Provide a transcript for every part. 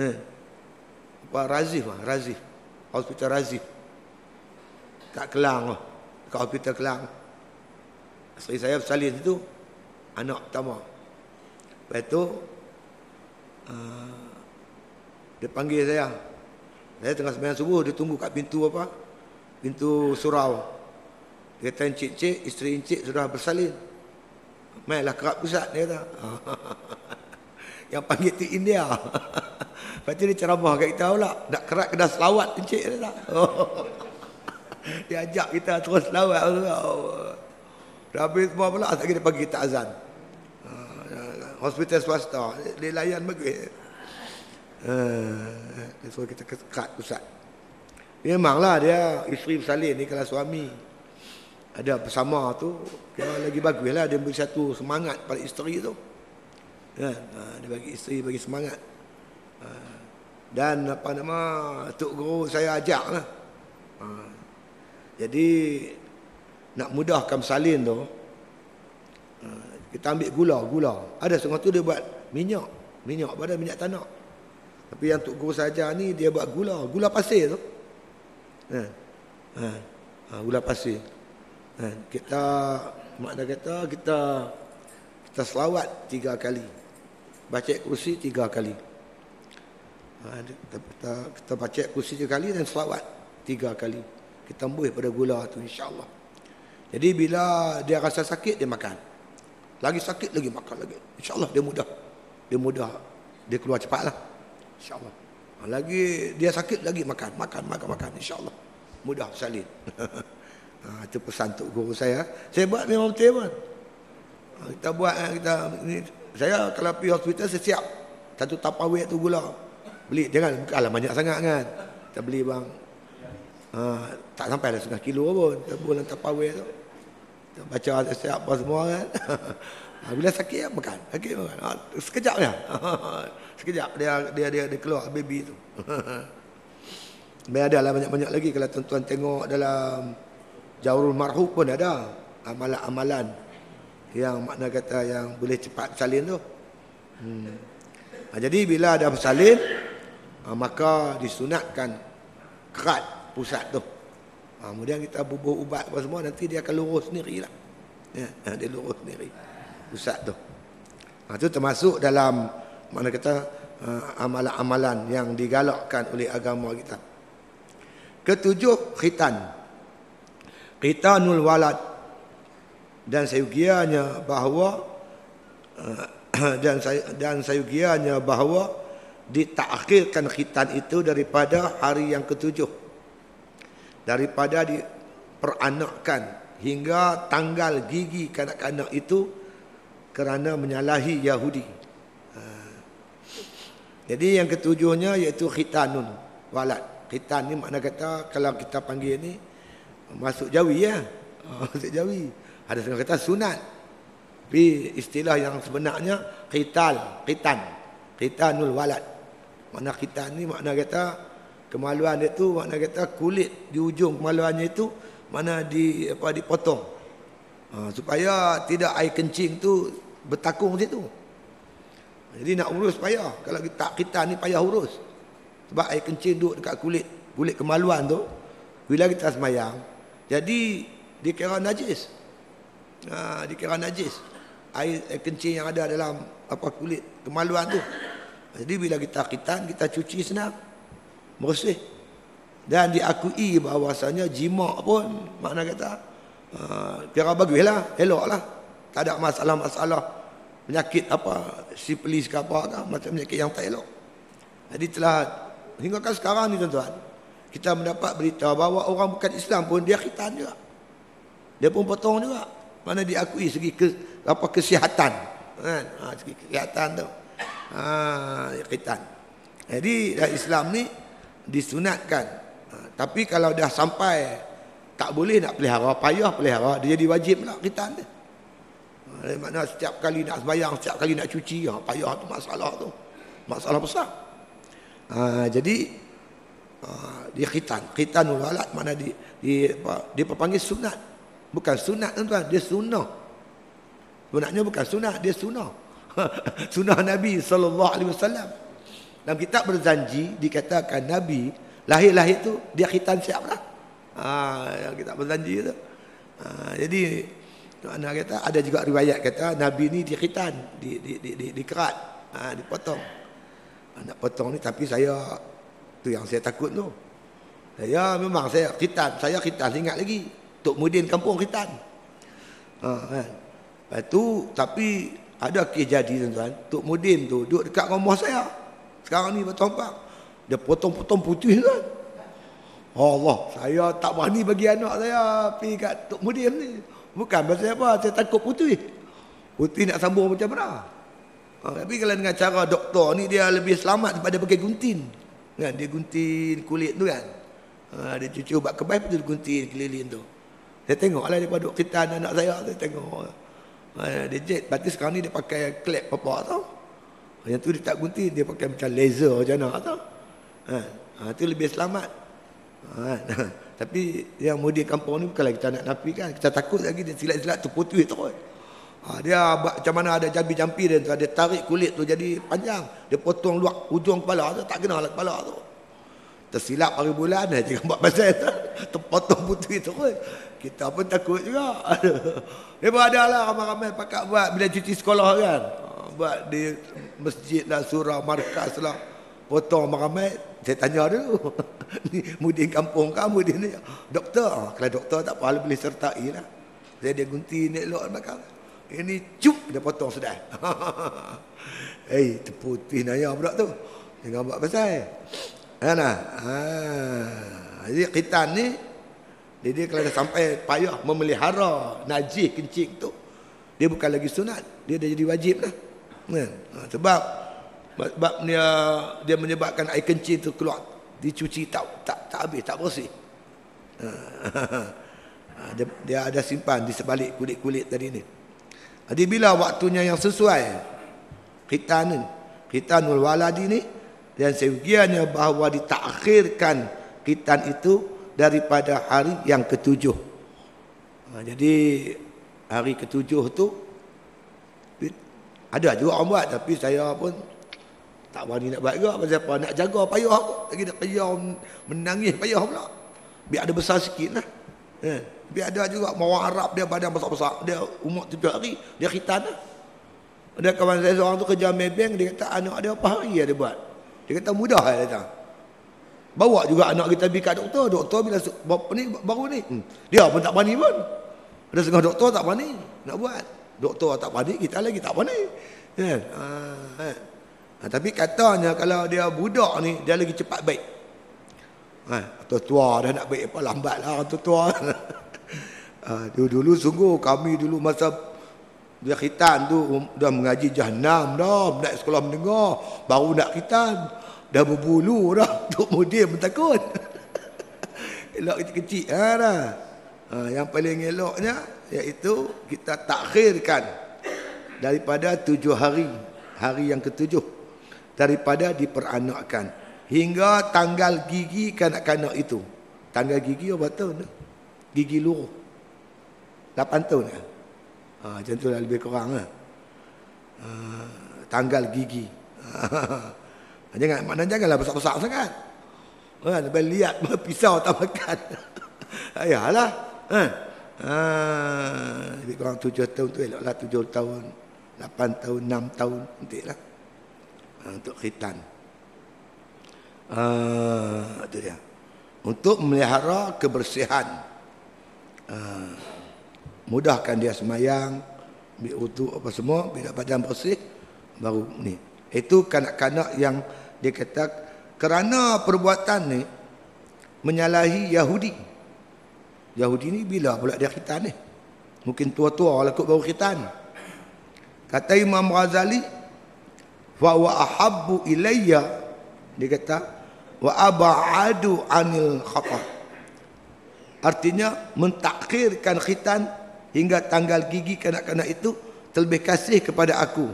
Eh. Apa Razif lah, Razif. Hospital Razif. Kat Kelang lah. Kat hospital Kelang. Isteri saya bersalin situ. Anak pertama. Lepas tu, uh, dia panggil saya. Saya tengah sembahyang subuh, dia tunggu kat pintu apa? Pintu surau. Dia kata, Encik-encik, isteri encik sudah bersalin. Mainlah kerap pusat, dia kata. Yang panggil tu India. Lepas tu dia ceramah kat kita pula. Nak kerat kena selawat encik dia tak. dia ajak kita terus selawat. Oh. Dah habis semua pula. Lagi dia panggil kita azan. Uh, hospital swasta. Dia layan bagus. Uh, dia suruh kita kerat pusat. Memanglah dia isteri bersalin ni kalau suami ada bersama tu kira lagi baguslah dia beri satu semangat pada isteri tu. Kan? Ha, dia bagi isteri bagi semangat. Ha, dan apa nama tok guru saya ajak lah. Ha, jadi nak mudahkan salin tu kita ambil gula, gula. Ada setengah tu dia buat minyak, minyak pada minyak tanah. Tapi yang tok guru saja ni dia buat gula, gula pasir tu. Ha, gula pasir. Kita makna kata kita kita selawat tiga kali baca kursi tiga kali. Ha, kita, kita, kita baca kursi tiga kali dan selawat tiga kali. Kita ambil pada gula tu insyaAllah. Jadi bila dia rasa sakit, dia makan. Lagi sakit, lagi makan lagi. InsyaAllah dia mudah. Dia mudah. Dia keluar cepatlah. InsyaAllah. Ha, lagi dia sakit, lagi makan. Makan, makan, makan. InsyaAllah. Mudah salin. ha, itu pesan untuk guru saya. Saya buat memang betul pun. Ha, kita buat, eh, kita ini, saya kalau pergi hospital saya siap satu tapawet tu gula. Beli jangan bukanlah banyak sangat kan. Kita beli bang. Ha, tak sampai dah setengah kilo pun. Kita bulan tapawet tu. Kita baca siap apa semua kan. Ha, bila sakit ya makan. Sakit makan. Ha, sekejap ya. sekejap dia dia dia dia keluar baby tu. Biar ada lah banyak-banyak lagi kalau tuan-tuan tengok dalam Jaurul Marhub pun ada amalan-amalan yang makna kata yang boleh cepat salin tu. Hmm. Ha, jadi bila ada bersalin, ha, maka disunatkan kerat pusat tu. Ha, kemudian kita bubuh ubat apa semua, nanti dia akan lurus sendiri lah. Ya, dia lurus sendiri pusat tu. Ha, itu termasuk dalam makna kata amalan-amalan yang digalakkan oleh agama kita. Ketujuh khitan. Khitanul walad dan sayugianya bahawa eh, dan saya dan sayugianya bahawa ditakhirkan khitan itu daripada hari yang ketujuh daripada diperanakan hingga tanggal gigi kanak-kanak itu kerana menyalahi Yahudi. Eh, jadi yang ketujuhnya iaitu khitanun walad. Khitan ni makna kata kalau kita panggil ni masuk Jawi ya. Masuk Jawi. Ada setengah kata sunat. Tapi istilah yang sebenarnya qital, qitan. Qitanul walad. Makna qitan ni makna kata kemaluan dia tu makna kata kulit di ujung kemaluannya itu mana di apa dipotong. Ha, supaya tidak air kencing tu bertakung situ. Jadi nak urus payah. Kalau kita kita ni payah urus. Sebab air kencing duduk dekat kulit kulit kemaluan tu bila kita semayang jadi dikira najis ha, dikira najis. Air, air kencing yang ada dalam apa kulit kemaluan tu. Jadi bila kita khitan kita cuci senang. Bersih. Dan diakui bahawasanya jima pun makna kata uh, kira baguslah eloklah. Tak ada masalah-masalah penyakit apa sipilis ke apa ke macam penyakit yang tak elok. Jadi telah hingga kan sekarang ni tuan-tuan kita mendapat berita bahawa orang bukan Islam pun dia khitan juga. Dia pun potong juga mana diakui segi ke, apa kesihatan. Kan? Ha, segi kesihatan tu. Ha khitan jadi dalam Islam ni disunatkan. Ha, tapi kalau dah sampai tak boleh nak pelihara payah pelihara dia jadi wajib lah khitan dia. Ha, makna setiap kali nak sembahyang setiap kali nak cuci ha, payah tu masalah tu. Masalah besar. Ha, jadi ha, dia khitan khitanul walad mana di di apa, dia panggil sunat Bukan sunat tuan-tuan, dia sunnah. Sebenarnya bukan sunat, dia sunnah. sunnah Nabi sallallahu alaihi wasallam. Dalam kitab berjanji dikatakan Nabi lahir-lahir tu dia khitan siap lah. Ha, yang kita berjanji tu. Ha, jadi Tuan kata ada juga riwayat kata Nabi ni di khitan, di di di di, di kerat, ha, dipotong. Ha, nak potong ni tapi saya tu yang saya takut tu. Saya memang saya khitan, saya khitan ingat lagi. Tok Mudin kampung khitan. Ha, kan. Lepas tu tapi ada kes jadi tuan-tuan, Tok Mudin tu duduk dekat rumah saya. Sekarang ni betul pak. Dia potong-potong putih kan. Allah, saya tak berani bagi anak saya pergi kat Tok Mudin ni. Bukan pasal apa, saya takut putih. Putih nak sambung macam mana? Ha, tapi kalau dengan cara doktor ni dia lebih selamat daripada pakai gunting. Kan? Dia gunting kulit tu kan. Ha, dia cuci ubat kebas tu gunting keliling tu. Saya tengok lah dia duduk kita anak saya saya tengok. Ha, dia jet. Berarti sekarang ni dia pakai klep apa tau. Yang tu dia tak gunting, dia pakai macam laser macam mana tau. Ha, ha, tu lebih selamat. Ha, Tapi yang mudi kampung ni bukanlah kita nak nafi kan. Kita takut lagi dia silat-silat terputih terus. Ha, dia macam mana ada jambi-jambi dia tu. Dia tarik kulit tu jadi panjang. Dia potong luak ujung kepala tu. Tak kena lah kepala tu. Tersilap hari bulan dia jangan buat pasal tu. Terpotong putih terus. Kita pun takut juga. dia pun ada lah ramai-ramai pakat buat bila cuci sekolah kan. Ha, buat di masjid lah, surah, markas lah. Potong ramai-ramai saya tanya dulu. ni mudin kampung kamu dia ni. Doktor. Ah, kalau doktor tak apa boleh sertai lah. Saya dia gunting ni elok belakang. Ini cup dia potong sudah. Eh, hey, terputih naya budak tu. Jangan buat pasal. Ha nah. Ha. Jadi khitan ni dia kalau dah sampai payah memelihara najis kencing tu dia bukan lagi sunat. Dia dah jadi wajib lah. Ha. Sebab sebab dia dia menyebabkan air kencing itu keluar dicuci tak tak tak habis tak bersih ha, dia, dia ada simpan di sebalik kulit-kulit tadi ni jadi bila waktunya yang sesuai khitan khitanul waladi ni dan sebagiannya bahawa ditakhirkan khitan itu daripada hari yang ketujuh. Ha, jadi hari ketujuh tu ada juga orang buat tapi saya pun tak berani nak buat juga. Pasal apa? Nak jaga payah aku. Lagi nak payah menangis payah pula. Biar ada besar sikit lah. Eh, biar ada juga mau Arab dia badan besar-besar. Dia umur tujuh hari dia khitan lah. Ada kawan saya seorang tu kerja Maybank dia kata anak dia apa hari dia buat dia kata mudah dia kata bawa juga anak kita pergi kat doktor doktor bila ni baru ni hmm. dia pun tak berani pun ada setengah doktor tak berani nak buat doktor tak berani kita lagi tak berani kan ha, eh. Ha, tapi katanya kalau dia budak ni dia lagi cepat baik. Ha, tua dah nak baik apa lambatlah tu tua. ha, dulu, dulu sungguh kami dulu masa dia khitan tu um, dah mengaji jahanam dah, nak sekolah mendengar, baru nak khitan. Dah berbulu dah, tok mudir pun takut. elok kecil-kecil ha, dah. Ha, yang paling eloknya iaitu kita takhirkan daripada tujuh hari hari yang ketujuh daripada diperanakkan hingga tanggal gigi kanak-kanak itu. Tanggal gigi berapa tahun? Gigi luruh. 8 tahun kan? Ha, macam tu lah lebih kurang lah. Ha, tanggal gigi. Ha, jangan, mana janganlah besar-besar sangat. Ha, lebih lihat pisau tak makan. Ayalah. Ha. Ha, lebih kurang 7 tahun tu eloklah 7 tahun. 8 tahun, 6 tahun. Nanti lah. Ah, untuk khitan. Uh, itu dia. Untuk memelihara kebersihan. Uh, mudahkan dia semayang, ambil wudu apa semua, bila badan bersih, baru ni. Itu kanak-kanak yang dia kata kerana perbuatan ni menyalahi Yahudi. Yahudi ni bila pula dia khitan ni? Mungkin tua-tua lah kot baru khitan. Kata Imam Ghazali, wa wa ahabbu ilayya dia kata wa abadu anil khata artinya mentakhirkan khitan hingga tanggal gigi kanak-kanak itu terlebih kasih kepada aku.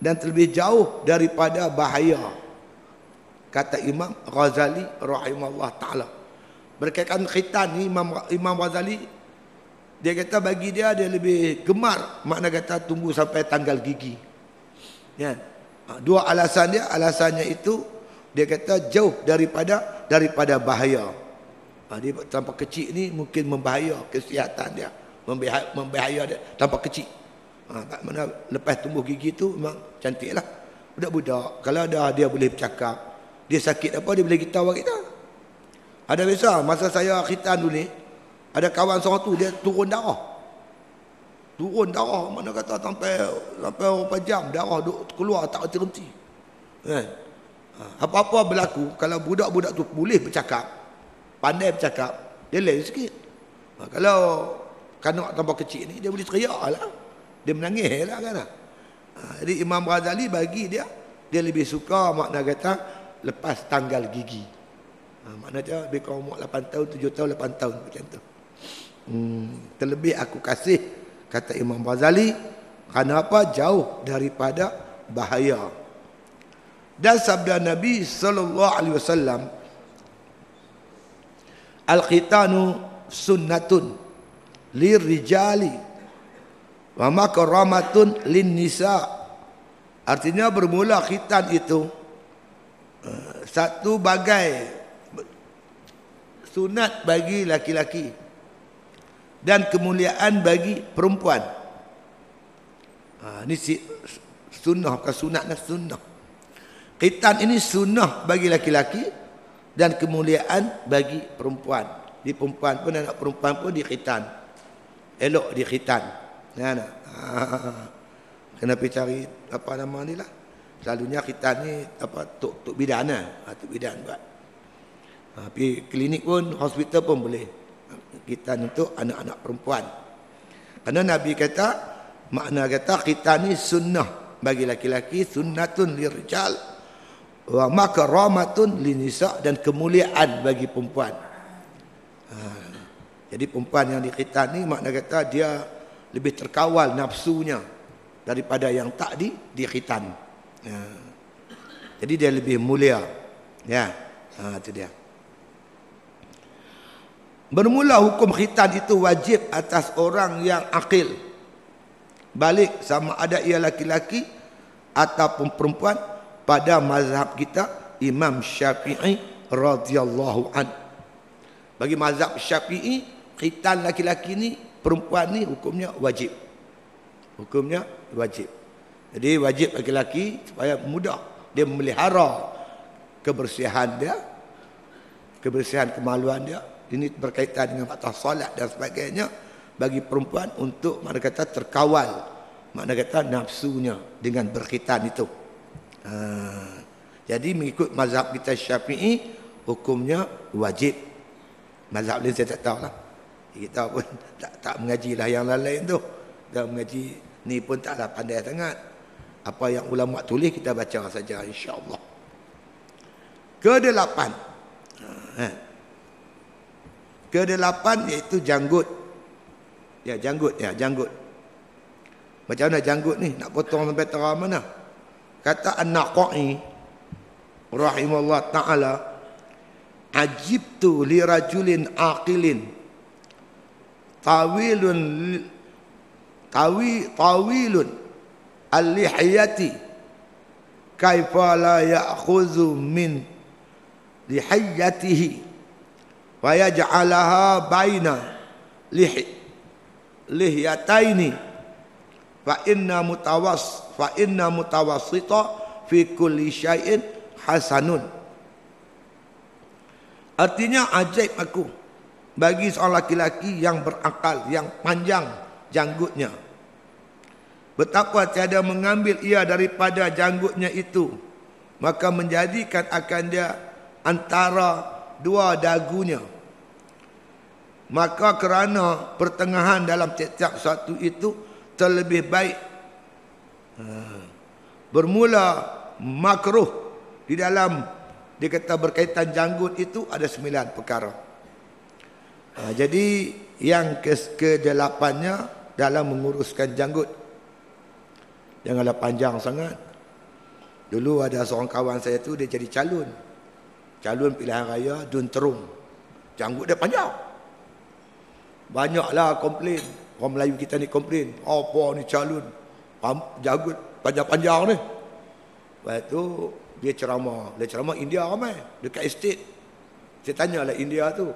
Dan terlebih jauh daripada bahaya. Kata Imam Ghazali rahimahullah taala. Berkaitan khitan ni Imam Imam Ghazali dia kata bagi dia dia lebih gemar. Makna kata tunggu sampai tanggal gigi. Ya. Ha, dua alasan dia, alasannya itu dia kata jauh daripada daripada bahaya. Ha, dia tanpa kecil ni mungkin membahaya kesihatan dia, membahaya, membahaya dia tanpa kecil. Ha, tak mana lepas tumbuh gigi tu memang cantik lah. Budak-budak, kalau dah dia boleh bercakap, dia sakit apa, dia boleh kita awak kita. Ada biasa, masa saya khitan dulu ni, ada kawan seorang tu, dia turun darah. Turun darah, mana kata sampai sampai berapa jam, darah duk keluar, tak berhenti. Kan? Ha, apa-apa berlaku, kalau budak-budak tu boleh bercakap, pandai bercakap, dia lain sikit. Ha, kalau kanak tambah kecil ni, dia boleh teriak lah. Dia menangis lah kan. Ha, jadi Imam Ghazali bagi dia, dia lebih suka makna kata lepas tanggal gigi. Ha, makna dia lebih kurang umur 8 tahun, 7 tahun, 8 tahun macam tu. Hmm, terlebih aku kasih kata Imam Ghazali kerana apa jauh daripada bahaya. Dan sabda Nabi sallallahu alaihi wasallam Al-khitanu sunnatun lirijali wa makramatun lin nisa. Artinya bermula khitan itu eh, satu bagai sunat bagi laki-laki dan kemuliaan bagi perempuan. Ha, ini si, sunnah bukan sunat lah sunnah. Khitan ini sunnah bagi laki-laki dan kemuliaan bagi perempuan. Di perempuan pun anak perempuan pun di khitan. Elok di khitan. Ya, kena pergi cari apa nama ni lah. Selalunya khitan ni apa tok tok bidan lah. Ha, tok bidan buat. Ha, pergi klinik pun, hospital pun boleh kita untuk anak-anak perempuan. Kerana Nabi kata, makna kata kita ni sunnah bagi laki-laki, sunnatun lirijal, wa makramatun linisa dan kemuliaan bagi perempuan. Jadi perempuan yang dikhitan ni makna kata dia lebih terkawal nafsunya daripada yang tak di dikhitan. Ha. Jadi dia lebih mulia. Ya. Ha, itu dia. Bermula hukum khitan itu wajib atas orang yang akil. Balik sama ada ia laki-laki ataupun perempuan pada mazhab kita Imam Syafi'i radhiyallahu an. Bagi mazhab Syafi'i, khitan laki-laki ni, perempuan ni hukumnya wajib. Hukumnya wajib. Jadi wajib laki-laki supaya mudah dia memelihara kebersihan dia, kebersihan kemaluan dia, ini berkaitan dengan fakta solat dan sebagainya bagi perempuan untuk mana kata terkawal mana kata nafsunya dengan berkhitan itu ha. jadi mengikut mazhab kita syafi'i hukumnya wajib mazhab lain saya tak tahu lah kita pun tak, tak mengaji lah yang lain tu dan mengaji ni pun taklah pandai sangat apa yang ulama tulis kita baca saja insyaAllah kedelapan ha. Kedelapan iaitu janggut. Ya, janggut. Ya, janggut. Macam mana janggut ni? Nak potong sampai terang mana? Kata An-Naqa'i rahimahullah ta'ala Ajibtu li rajulin aqilin tawilun tawi tawilun al-lihiyati kaifa la ya'khudhu min lihiyatihi wa yaj'alaha baina lih lihyataini. Fa inna mutawas fa inna mutawassita fi kulli syai'in hasanun. Artinya ajaib aku bagi seorang laki-laki yang berakal yang panjang janggutnya betapa tiada mengambil ia daripada janggutnya itu maka menjadikan akan dia antara dua dagunya maka kerana pertengahan dalam tiap-tiap satu itu terlebih baik ha. bermula makruh di dalam dikata berkaitan janggut itu ada sembilan perkara ha, jadi yang ke kedelapannya dalam menguruskan janggut janganlah panjang sangat dulu ada seorang kawan saya tu dia jadi calon calon pilihan raya Dun Terung. Janggut dia panjang. Banyaklah komplain. Orang Melayu kita ni komplain. Apa ni calon? Janggut panjang-panjang ni. Lepas tu dia ceramah. Dia ceramah India ramai. Dekat estate. Saya tanya lah India tu.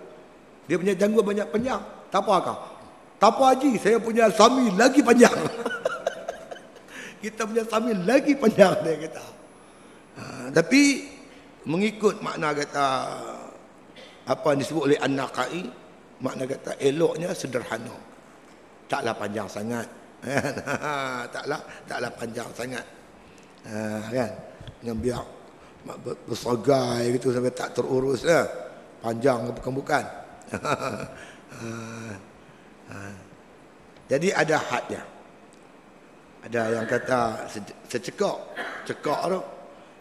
Dia punya janggut banyak panjang. Tak apa kau? Tak apa Haji. Saya punya suami lagi panjang. kita punya suami lagi panjang dia kata. Ha, tapi mengikut makna kata apa yang disebut oleh An-Naqai makna kata eloknya sederhana. Taklah panjang sangat. taklah taklah panjang sangat. Ha, kan? Yang biar bersagai gitu sampai tak terurus ya. Panjang bukan-bukan. Jadi ada hadnya. Ada yang kata secekak. Cekak tu.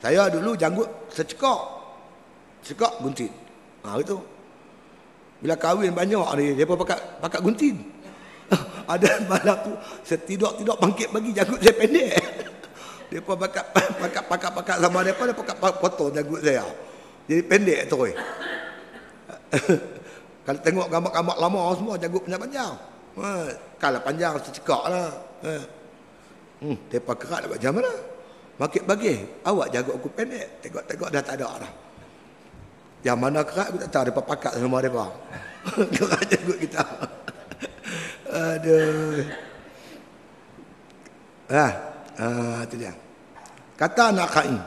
Saya dulu janggut secekak. Cekak gunting. Ha itu. Bila kahwin banyak ni depa pakai pakai gunting. ada malam tu setidak-tidak bangkit bagi janggut saya pendek. Depa pakai pakai pakai pakai sama depa dia pakai potong janggut saya. Jadi pendek tu. Kalau tengok gambar-gambar lama semua janggut panjang-panjang. Ha, kalau panjang secekak lah. Ha. Hmm, depa kerak dapat jam mana? Makit bagi. Awak jaga aku pendek. Tengok-tengok dah tak ada dah. Yang mana kerak aku tak tahu. Depa pakat sama depa. kerak jaga kita. Aduh. Ah, ah, itu dia. Kata anak kain.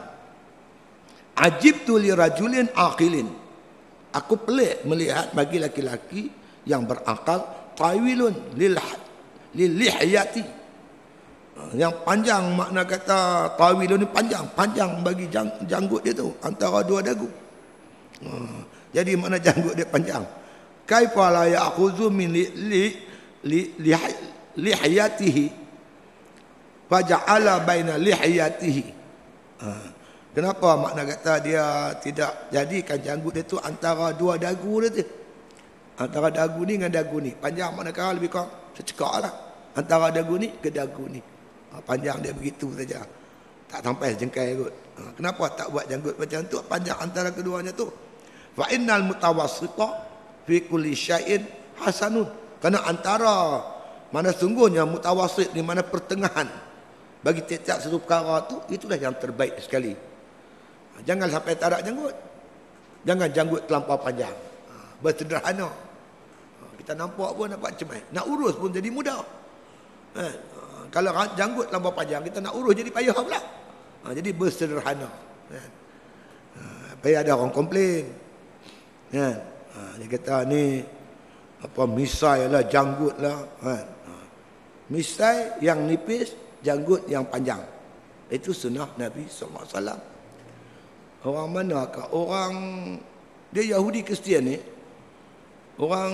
Ajib tu li rajulin aqilin. Aku pelik melihat bagi laki-laki yang berakal tawilun lil lil lihyati. Yang panjang makna kata tawilun ni panjang, panjang bagi jang, janggut dia tu antara dua dagu. Jadi mana janggut dia panjang. Kaifa la ya'khudhu min li, li, lihyatihi faja'ala baina lihyatihi. Ha. Kenapa makna kata dia tidak jadikan janggut dia tu antara dua dagu dia tu? Antara dagu ni dengan dagu ni. Panjang mana kau lebih kurang secekak lah. Antara dagu ni ke dagu ni. Ha, panjang dia begitu saja. Tak sampai sejengkai kot. Ha, kenapa tak buat janggut macam tu? Panjang antara keduanya tu. Fa innal mutawassita fi kulli syai'in hasanun. Kerana antara mana sungguhnya mutawassit di mana pertengahan bagi tiap-tiap satu perkara tu itulah yang terbaik sekali. Ha, jangan sampai tak ada janggut. Jangan janggut terlampau panjang. Ha, bersederhana. Ha, kita nampak pun nampak cemai. Nak urus pun jadi mudah. Kalau janggut terlampau panjang, kita nak urus jadi payah pula. Jadi bersederhana. Payah ada orang komplain. Dia kata ni apa misai lah, janggut lah. Misai yang nipis, janggut yang panjang. Itu sunnah Nabi SAW. Orang mana ke? Orang dia Yahudi Kristian ni. Orang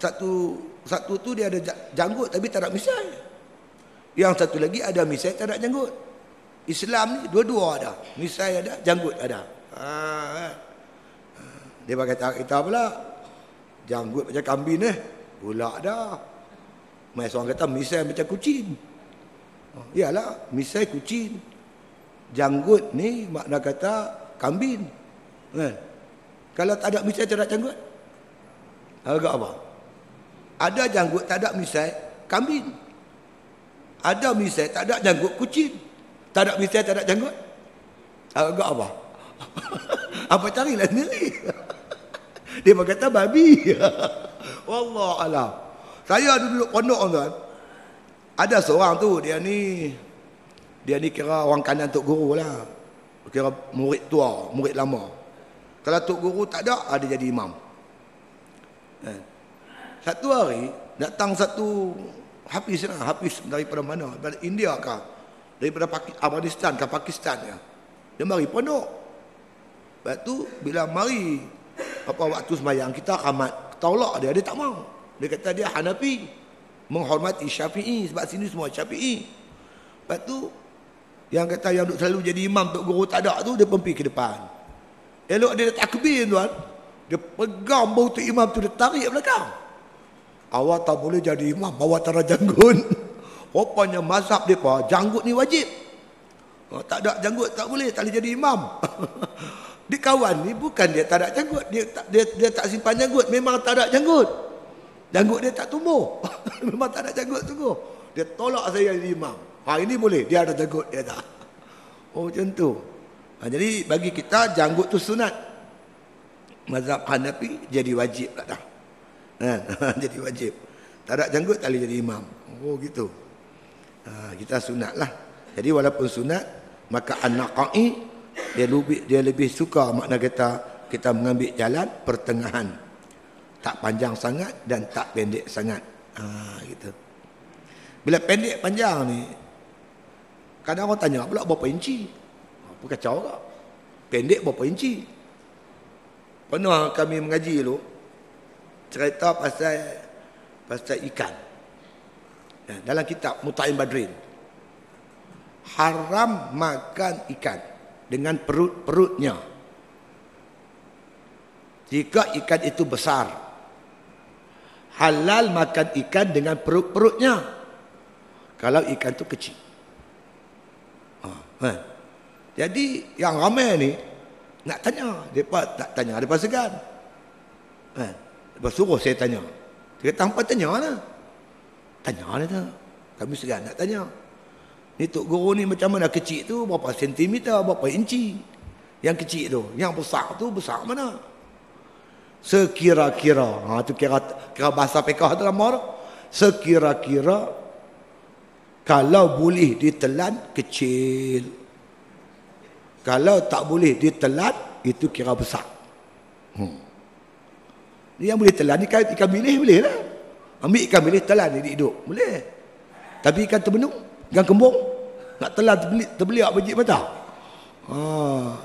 satu satu tu dia ada janggut tapi tak ada misai. Yang satu lagi ada misai tak ada janggut. Islam ni dua-dua ada. Misai ada, janggut ada. Ha, ha. Dia berkata kita pula janggut macam kambing eh. Pula dah. Mai seorang kata misai macam kucing. Iyalah, misai kucing. Janggut ni makna kata kambing. Kan? Kalau tak ada misai, tak ada janggut. Agak apa? Ada janggut, tak ada misai, kambing. Ada misai, tak ada janggut, kucing. Tak ada misai, tak ada janggut. Agak apa? apa carilah sendiri. Dia berkata babi. Wallah alam. Saya duduk pondok tuan. Ada seorang tu dia ni dia ni kira orang kanan tok guru lah kira murid tua, murid lama. Kalau tok guru tak ada, ada jadi imam. Eh. Satu hari datang satu hafiz lah, hafiz daripada mana? Daripada India ke? Daripada Afghanistan ke Pakistan ya. Dia mari pondok. Lepas tu bila mari apa waktu sembahyang kita kamat tolak dia dia tak mau. Dia kata dia Hanafi menghormati Syafi'i sebab sini semua Syafi'i. Lepas tu yang kata yang selalu jadi imam untuk guru tak ada tu dia pergi ke depan. Elok dia takbir tuan. Dia pegang bau tu imam tu dia tarik belakang. Awak tak boleh jadi imam bawa tara janggut. Rupanya mazhab apa? Janggut ni wajib. Oh, tak ada janggut tak boleh tak boleh jadi imam. di kawan ni bukan dia tak ada janggut, dia tak dia, dia tak simpan janggut, memang tak ada janggut. Janggut dia tak tumbuh. memang tak ada janggut tunggu. Dia tolak saya jadi imam. Ha ini boleh, dia ada jagut dia tak. Oh macam tu. Ha, jadi bagi kita janggut tu sunat. Mazhab Hanafi jadi wajib lah dah. Ha, jadi wajib. Tak ada janggut tak boleh jadi imam. Oh gitu. Ha, kita sunat lah. Jadi walaupun sunat, maka an-naqai dia lebih dia lebih suka makna kita kita mengambil jalan pertengahan. Tak panjang sangat dan tak pendek sangat. Ha, gitu. Bila pendek panjang ni, kadang orang tanya pula berapa inci? Apa kacau tak? Pendek berapa inci? Pernah kami mengaji dulu, cerita pasal pasal ikan. Ya, dalam kitab Muta'in Badrin. Haram makan ikan dengan perut-perutnya. Jika ikan itu besar. Halal makan ikan dengan perut-perutnya. Kalau ikan itu kecil. Ha. Jadi yang ramai ni nak tanya, depa tak tanya, depa segan. Ha. Depa suruh saya tanya. Dia kata hampa tanya lah. Tanya lah tu. Kami segan nak tanya. Ni Tok Guru ni macam mana kecil tu berapa sentimeter, berapa inci. Yang kecil tu, yang besar tu besar mana? Sekira-kira, ha tu kira kira bahasa tu lama tu. Sekira-kira kalau boleh ditelan kecil. Kalau tak boleh ditelan itu kira besar. Hmm. Yang boleh telan ikan ikan bilis boleh lah. Ambil ikan bilis telan dia hidup. Boleh. Tapi ikan terbenung, ikan kembung nak telan terbeliak biji mata. Ha,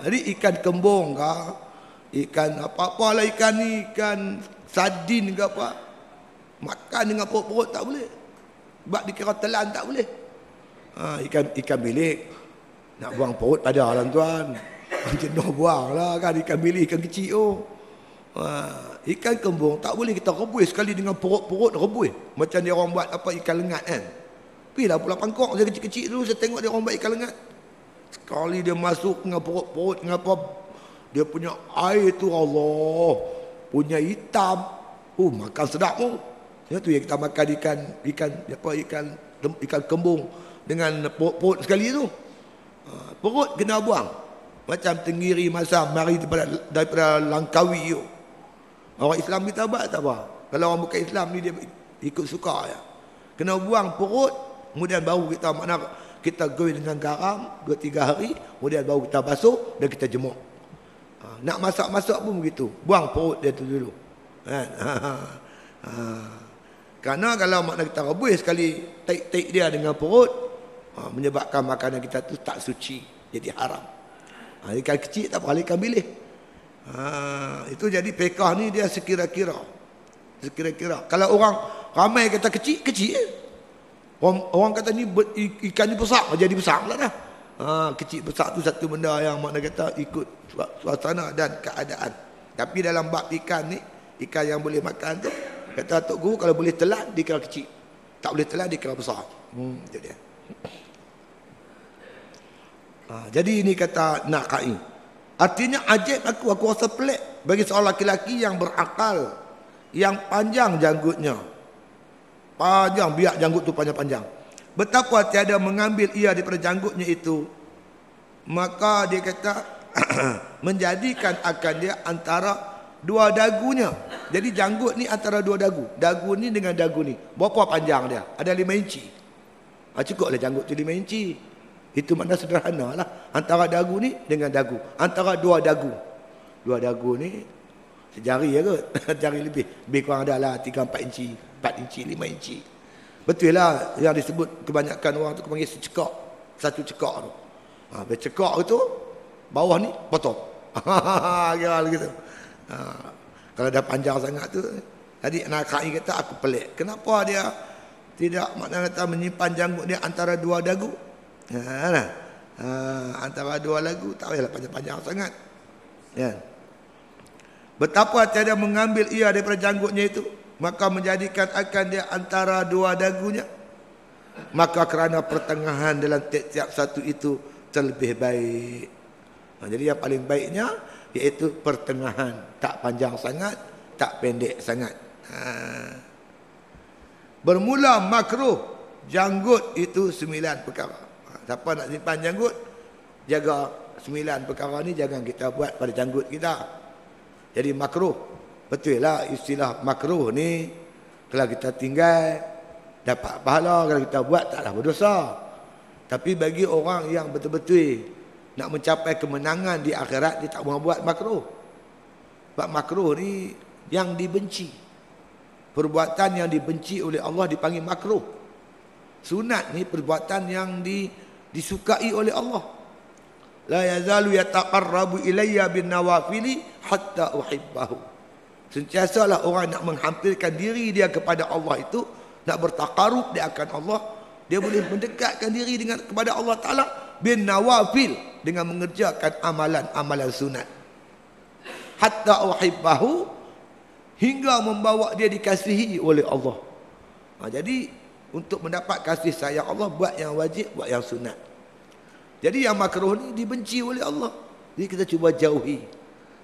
jadi ikan kembung ke ikan apa-apa lah ikan ni ikan sardin ke apa makan dengan perut-perut tak boleh sebab dikira telan tak boleh ha, ikan ikan bilik nak buang perut pada lah tuan jenuh buang lah kan ikan bilik ikan kecil oh. Ha, ikan kembung tak boleh kita rebus sekali dengan perut-perut rebus. Macam dia orang buat apa ikan lengat kan. Pergilah pula pangkok saya kecil-kecil dulu saya tengok dia orang buat ikan lengat. Sekali dia masuk dengan perut-perut dengan apa dia punya air tu Allah punya hitam. Oh makan sedap tu. Ya tu yang kita makan ikan ikan apa ikan ikan kembung dengan perut-perut sekali tu. Ha, perut kena buang. Macam tenggiri masam mari daripada, daripada Langkawi tu. Orang Islam kita buat tak apa. Kalau orang bukan Islam ni dia ikut suka ya. Kena buang perut, kemudian baru kita makna kita goreng dengan garam 2 3 hari, kemudian baru kita basuh dan kita jemur. Ha, nak masak-masak pun begitu. Buang perut dia tu dulu. Kan? Ha, ha, ha. Karena kalau makna kita rebus sekali take-take dia dengan perut, ha, menyebabkan makanan kita tu tak suci, jadi haram. Ha, ikan kecil tak boleh ikan bilis. Ha, itu jadi pekah ni dia sekira-kira. Sekira-kira. Kalau orang ramai kata kecil, kecil. Orang, orang kata ni ikan ni besar, jadi besar pula dah. Ha, kecil besar tu satu benda yang makna kata ikut suasana dan keadaan. Tapi dalam bab ikan ni, ikan yang boleh makan tu, kata Tok Guru kalau boleh telan, dia kira kecil. Tak boleh telan, dia kira besar. Hmm, itu dia. Ha, jadi ini kata nak kain. Artinya ajaib aku, aku rasa pelik bagi seorang laki-laki yang berakal, yang panjang janggutnya. Panjang, biar janggut tu panjang-panjang. Betapa tiada mengambil ia daripada janggutnya itu. Maka dia kata, menjadikan akan dia antara dua dagunya. Jadi janggut ni antara dua dagu. Dagu ni dengan dagu ni. Berapa panjang dia? Ada lima inci. Ha, cukuplah janggut tu lima inci. Itu makna sederhana lah. Antara dagu ni dengan dagu. Antara dua dagu. Dua dagu ni sejari ya kot. Jari lebih. Lebih kurang ada lah 3-4 inci. 4 inci, 5 inci. Betul lah yang disebut kebanyakan orang tu panggil secekak. Satu cekak tu. Ha, cekak tu bawah ni potong. Kira gitu. Ha, kalau dah panjang sangat tu. Jadi anak kai kata aku pelik. Kenapa dia tidak makna kata menyimpan janggut dia antara dua dagu? Ha, nah. ha, antara dua lagu tak payahlah panjang-panjang sangat. Ya. Betapa tiada mengambil ia daripada janggutnya itu, maka menjadikan akan dia antara dua dagunya. Maka kerana pertengahan dalam tiap-tiap satu itu terlebih baik. Ha, jadi yang paling baiknya iaitu pertengahan, tak panjang sangat, tak pendek sangat. Ha. Bermula makruh janggut itu sembilan perkara. Siapa nak simpan janggut Jaga sembilan perkara ni jangan kita buat pada janggut kita. Jadi makruh. Betul lah istilah makruh ni kalau kita tinggal dapat pahala kalau kita buat taklah berdosa. Tapi bagi orang yang betul-betul nak mencapai kemenangan di akhirat dia tak mau buat makruh. Sebab makruh ni yang dibenci. Perbuatan yang dibenci oleh Allah dipanggil makruh. Sunat ni perbuatan yang di, disukai oleh Allah. La yazalu yataqarrabu ilayya bin nawafili hatta uhibbahu. Sentiasalah orang nak menghampirkan diri dia kepada Allah itu, nak bertakarub dia akan Allah, dia boleh mendekatkan diri dengan kepada Allah Taala bin nawafil dengan mengerjakan amalan-amalan sunat. Hatta uhibbahu hingga membawa dia dikasihi oleh Allah. Ha, jadi untuk mendapat kasih sayang Allah buat yang wajib, buat yang sunat. Jadi yang makruh ni dibenci oleh Allah. Jadi kita cuba jauhi.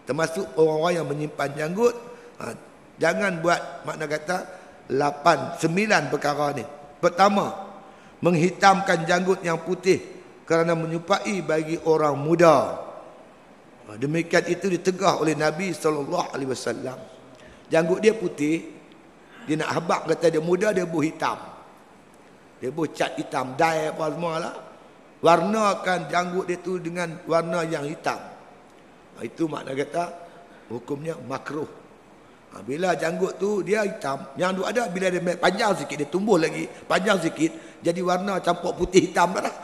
Termasuk orang-orang yang menyimpan janggut. Ha, jangan buat makna kata lapan, sembilan perkara ni. Pertama, menghitamkan janggut yang putih kerana menyupai bagi orang muda. Ha, demikian itu ditegah oleh Nabi SAW. Janggut dia putih. Dia nak habak kata dia muda, dia buh hitam. Dia buh cat hitam, dye apa semua lah warnakan janggut dia tu dengan warna yang hitam. Ha, itu makna kata hukumnya makruh. Ha, bila janggut tu dia hitam, yang tu ada bila dia panjang sikit dia tumbuh lagi, panjang sikit jadi warna campur putih hitam dah.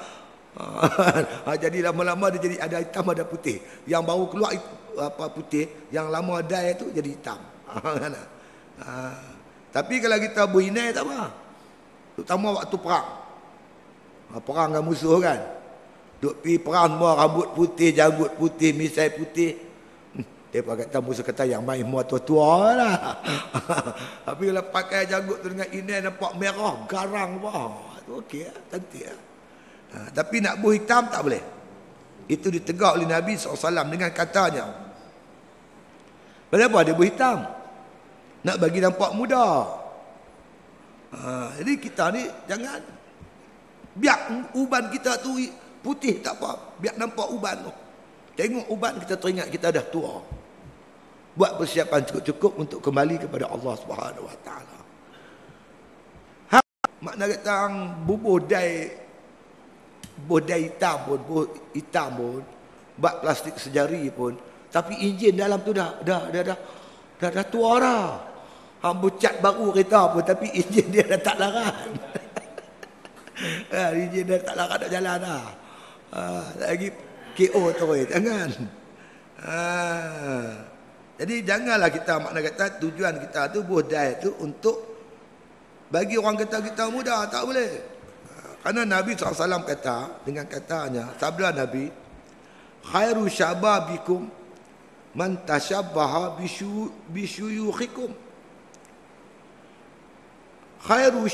Ha, jadi lama-lama dia jadi ada hitam ada putih. Yang baru keluar apa putih, yang lama dye tu jadi hitam. Ha, tapi kalau kita berinai tak apa. Terutama waktu perang. Perang dengan musuh kan. Duk pi perang semua rambut putih, janggut putih, misai putih. Dia hmm, kata musuh kata yang main semua tua-tua lah. Tapi kalau pakai janggut tu dengan ini nampak merah, garang wah. Tu okey lah, cantik lah. Ha, tapi nak buh hitam tak boleh. Itu ditegak oleh Nabi SAW dengan katanya. Kenapa dia buh hitam? Nak bagi nampak muda. Ha, jadi kita ni jangan Biar uban kita tu putih tak apa. Biar nampak uban tu. Tengok uban kita teringat kita dah tua. Buat persiapan cukup-cukup untuk kembali kepada Allah Subhanahu Wa Taala. Ha, makna kata bubuh dai bodai hitam pun, bubuh hitam pun, bak plastik sejari pun, tapi enjin dalam tu dah dah dah dah dah, dah tua dah. Hamba cat baru kereta pun tapi enjin dia dah tak larat. ha, DJ dah tak larat nak jalan dah. Ha, lagi KO terus. Jangan. Ha, jadi janganlah kita makna kata tujuan kita tu bodai tu untuk bagi orang kata kita muda. Tak boleh. Kerana Nabi SAW kata dengan katanya, sabda Nabi, khairu syababikum man tashabbaha bisyuyukhikum. Khairu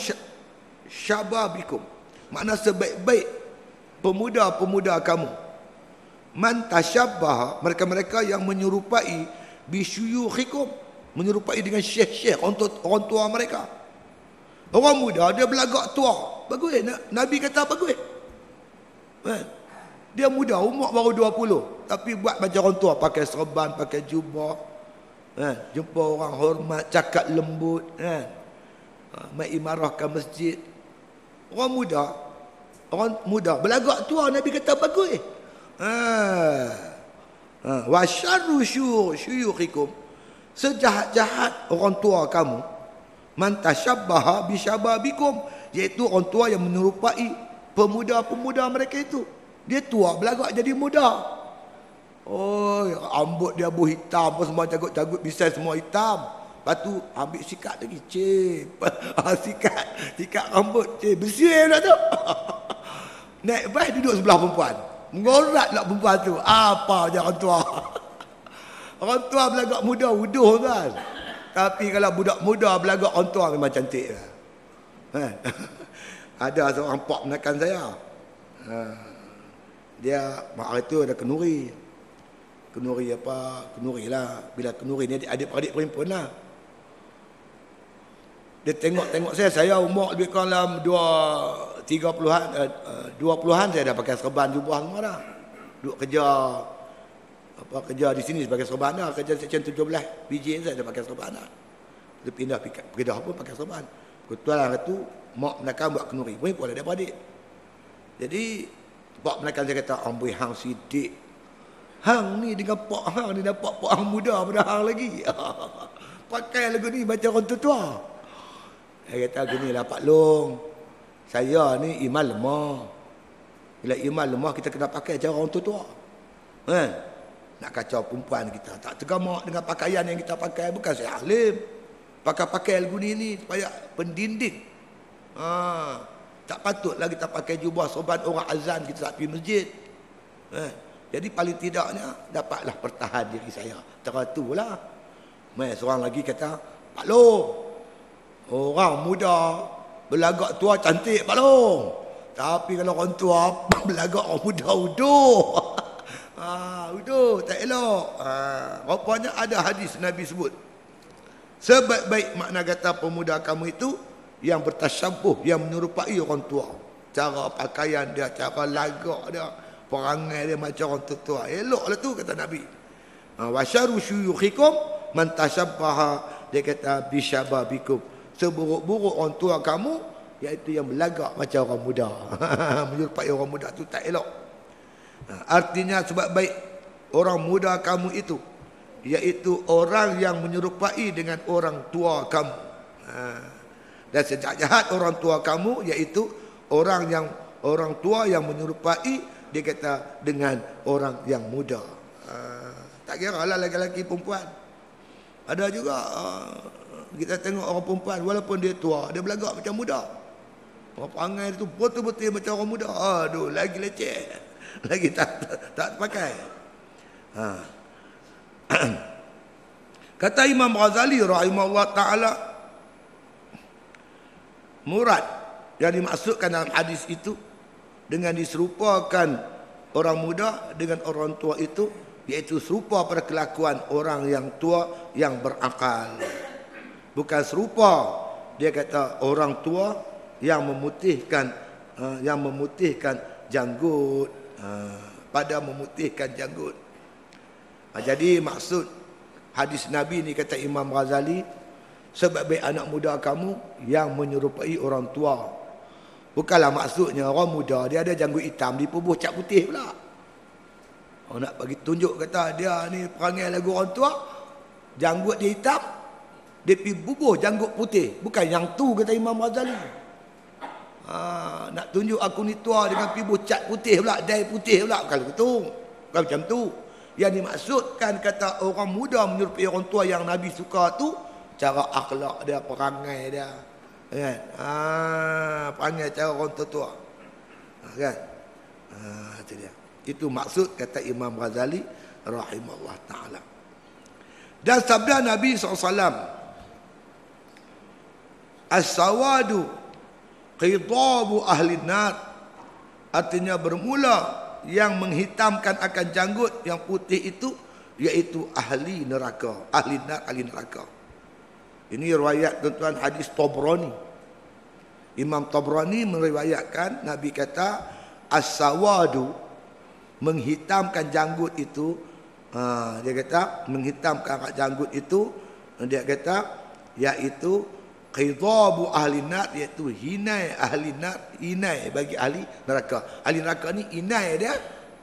syababikum Makna sebaik-baik pemuda-pemuda kamu. Man tashabbaha mereka-mereka yang menyerupai bisyuyukhikum, menyerupai dengan syekh-syekh orang tua mereka. Orang muda dia belagak tua. Bagus Nabi kata bagus. Eh, dia muda umur baru 20 tapi buat macam orang tua pakai serban, pakai jubah. Eh, jumpa orang hormat, cakap lembut kan. Eh, mai masjid, Orang muda Orang muda Belagak tua Nabi kata bagus Ha. Ha. Wa syarru syuyukhikum. Sejahat-jahat orang tua kamu. Man tashabbaha bi syababikum. Iaitu orang tua yang menyerupai pemuda-pemuda mereka itu. Dia tua belagak jadi muda. Oh, rambut dia bu hitam apa semua jagut-jagut bisa semua hitam. Lepas tu ambil sikat lagi. Cip. Ah, sikat. Sikat rambut. Cip. Bersih lah tu. Naik bas duduk sebelah perempuan. Mengorat lah perempuan tu. Apa je orang tua. Orang tua belagak muda. Wuduh kan. Tapi kalau budak muda belagak orang tua memang cantik. Ha. Ada seorang pak menekan saya. Ha. Dia mak itu ada kenuri. Kenuri apa? Kenuri lah. Bila kenuri ni adik-adik perempuan lah. Dia tengok-tengok saya, saya umur lebih kurang dalam dua, tiga puluhan, uh, dua puluhan saya dah pakai serban jubah semua dah. duduk kerja apa kerja di sini sebagai serban kerja section 17 biji saya ada pakai serban dia pindah pindah apa pakai serban kebetulan hari tu mak mereka buat kenuri. Pun pun ada adik jadi pak mereka dia kata amboi hang sidik. Hang ni dengan pak hang ni dapat pak hang muda pada hang lagi. Pakai lagu ni macam orang tua dia kata gini lah Pak Long. Saya ni iman lemah. Bila iman lemah kita kena pakai cara orang tua eh? Nak kacau perempuan kita. Tak tergamak dengan pakaian yang kita pakai. Bukan saya alim. Pakai-pakai lagu ni ni supaya pendinding. Ha, tak patutlah kita pakai jubah sobat orang azan kita tak pergi masjid. Eh, jadi paling tidaknya dapatlah pertahan diri saya. Teratulah mai seorang lagi kata Pak Long orang muda berlagak tua cantik Pak Long. Tapi kalau orang tua berlagak orang muda uduh ha, uduh tak elok ha, rupanya ada hadis Nabi sebut Sebaik-baik makna kata pemuda kamu itu yang bertasyabuh, yang menyerupai orang tua. Cara pakaian dia, cara lagak dia, perangai dia macam orang tua. Eloklah tu kata Nabi. Ha, wa syaru syuyukhikum man tashabbaha dia kata bisyababikum. Seburuk-buruk orang tua kamu iaitu yang berlagak macam orang muda. menyerupai orang muda tu tak elok. Ha, artinya sebab baik orang muda kamu itu iaitu orang yang menyerupai dengan orang tua kamu. Ha. Dan sejak jahat orang tua kamu iaitu orang yang orang tua yang menyerupai dia kata dengan orang yang muda. Ha. Tak kira lah lelaki perempuan. Ada juga uh, kita tengok orang perempuan walaupun dia tua dia berlagak macam muda. Orang pangai itu betul-betul macam orang muda. Aduh lagi leceh. Lagi tak tak, tak pakai. Ha. Kata Imam Ghazali rahimahullah taala murad yang dimaksudkan dalam hadis itu dengan diserupakan orang muda dengan orang tua itu iaitu serupa pada kelakuan orang yang tua yang berakal. Bukan serupa dia kata orang tua yang memutihkan uh, yang memutihkan janggut pada memutihkan janggut. Ha, jadi maksud hadis Nabi ni kata Imam Ghazali sebab baik anak muda kamu yang menyerupai orang tua. Bukanlah maksudnya orang muda dia ada janggut hitam dipubuh cat putih pula. Orang nak bagi tunjuk kata dia ni perangai lagu orang tua janggut dia hitam dia pergi bubuh janggut putih. Bukan yang tu kata Imam Ghazali. Ha, nak tunjuk aku ni tua dengan bubuh cat putih pula, dai putih pula. Kalau betul. Bukan macam tu. Yang dimaksudkan kata orang muda menyerupai orang tua yang Nabi suka tu cara akhlak dia, perangai dia. Kan? Ha, perangai cara orang tua-tua. Ha, kan? Ha, itu dia. Itu maksud kata Imam Ghazali rahimahullah taala. Dan sabda Nabi SAW As-sawadu qidabu ahli nar. Artinya bermula yang menghitamkan akan janggut yang putih itu iaitu ahli neraka ahli nar ahli neraka. Ini riwayat tuan-tuan hadis Tabrani. Imam Tabrani meriwayatkan Nabi kata as-sawadu menghitamkan janggut itu ha, dia kata menghitamkan janggut itu dia kata iaitu Qidabu ahli nar iaitu hinai ahli nar inai bagi ahli neraka. Ahli neraka ni inai dia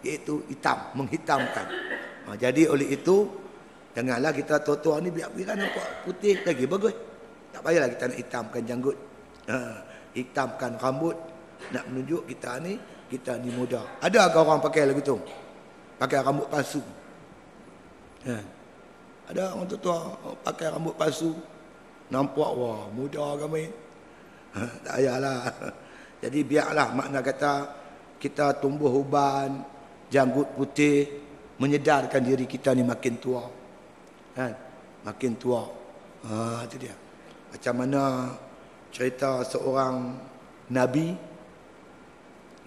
iaitu hitam, menghitamkan. Ha, jadi oleh itu janganlah kita tua-tua ni biar-biar nampak putih lagi bagus. Tak payahlah kita nak hitamkan janggut. Ha, hitamkan rambut nak menunjuk kita ni kita ni muda. Ada ke orang pakai lagu tu? Pakai rambut palsu. Ha. Ada orang tua-tua pakai rambut palsu. Nampak wah muda kami. Ha, tak payahlah. Jadi biarlah makna kata kita tumbuh uban, janggut putih, menyedarkan diri kita ni makin tua. Kan? Makin tua. Ha, itu dia. Macam mana cerita seorang Nabi,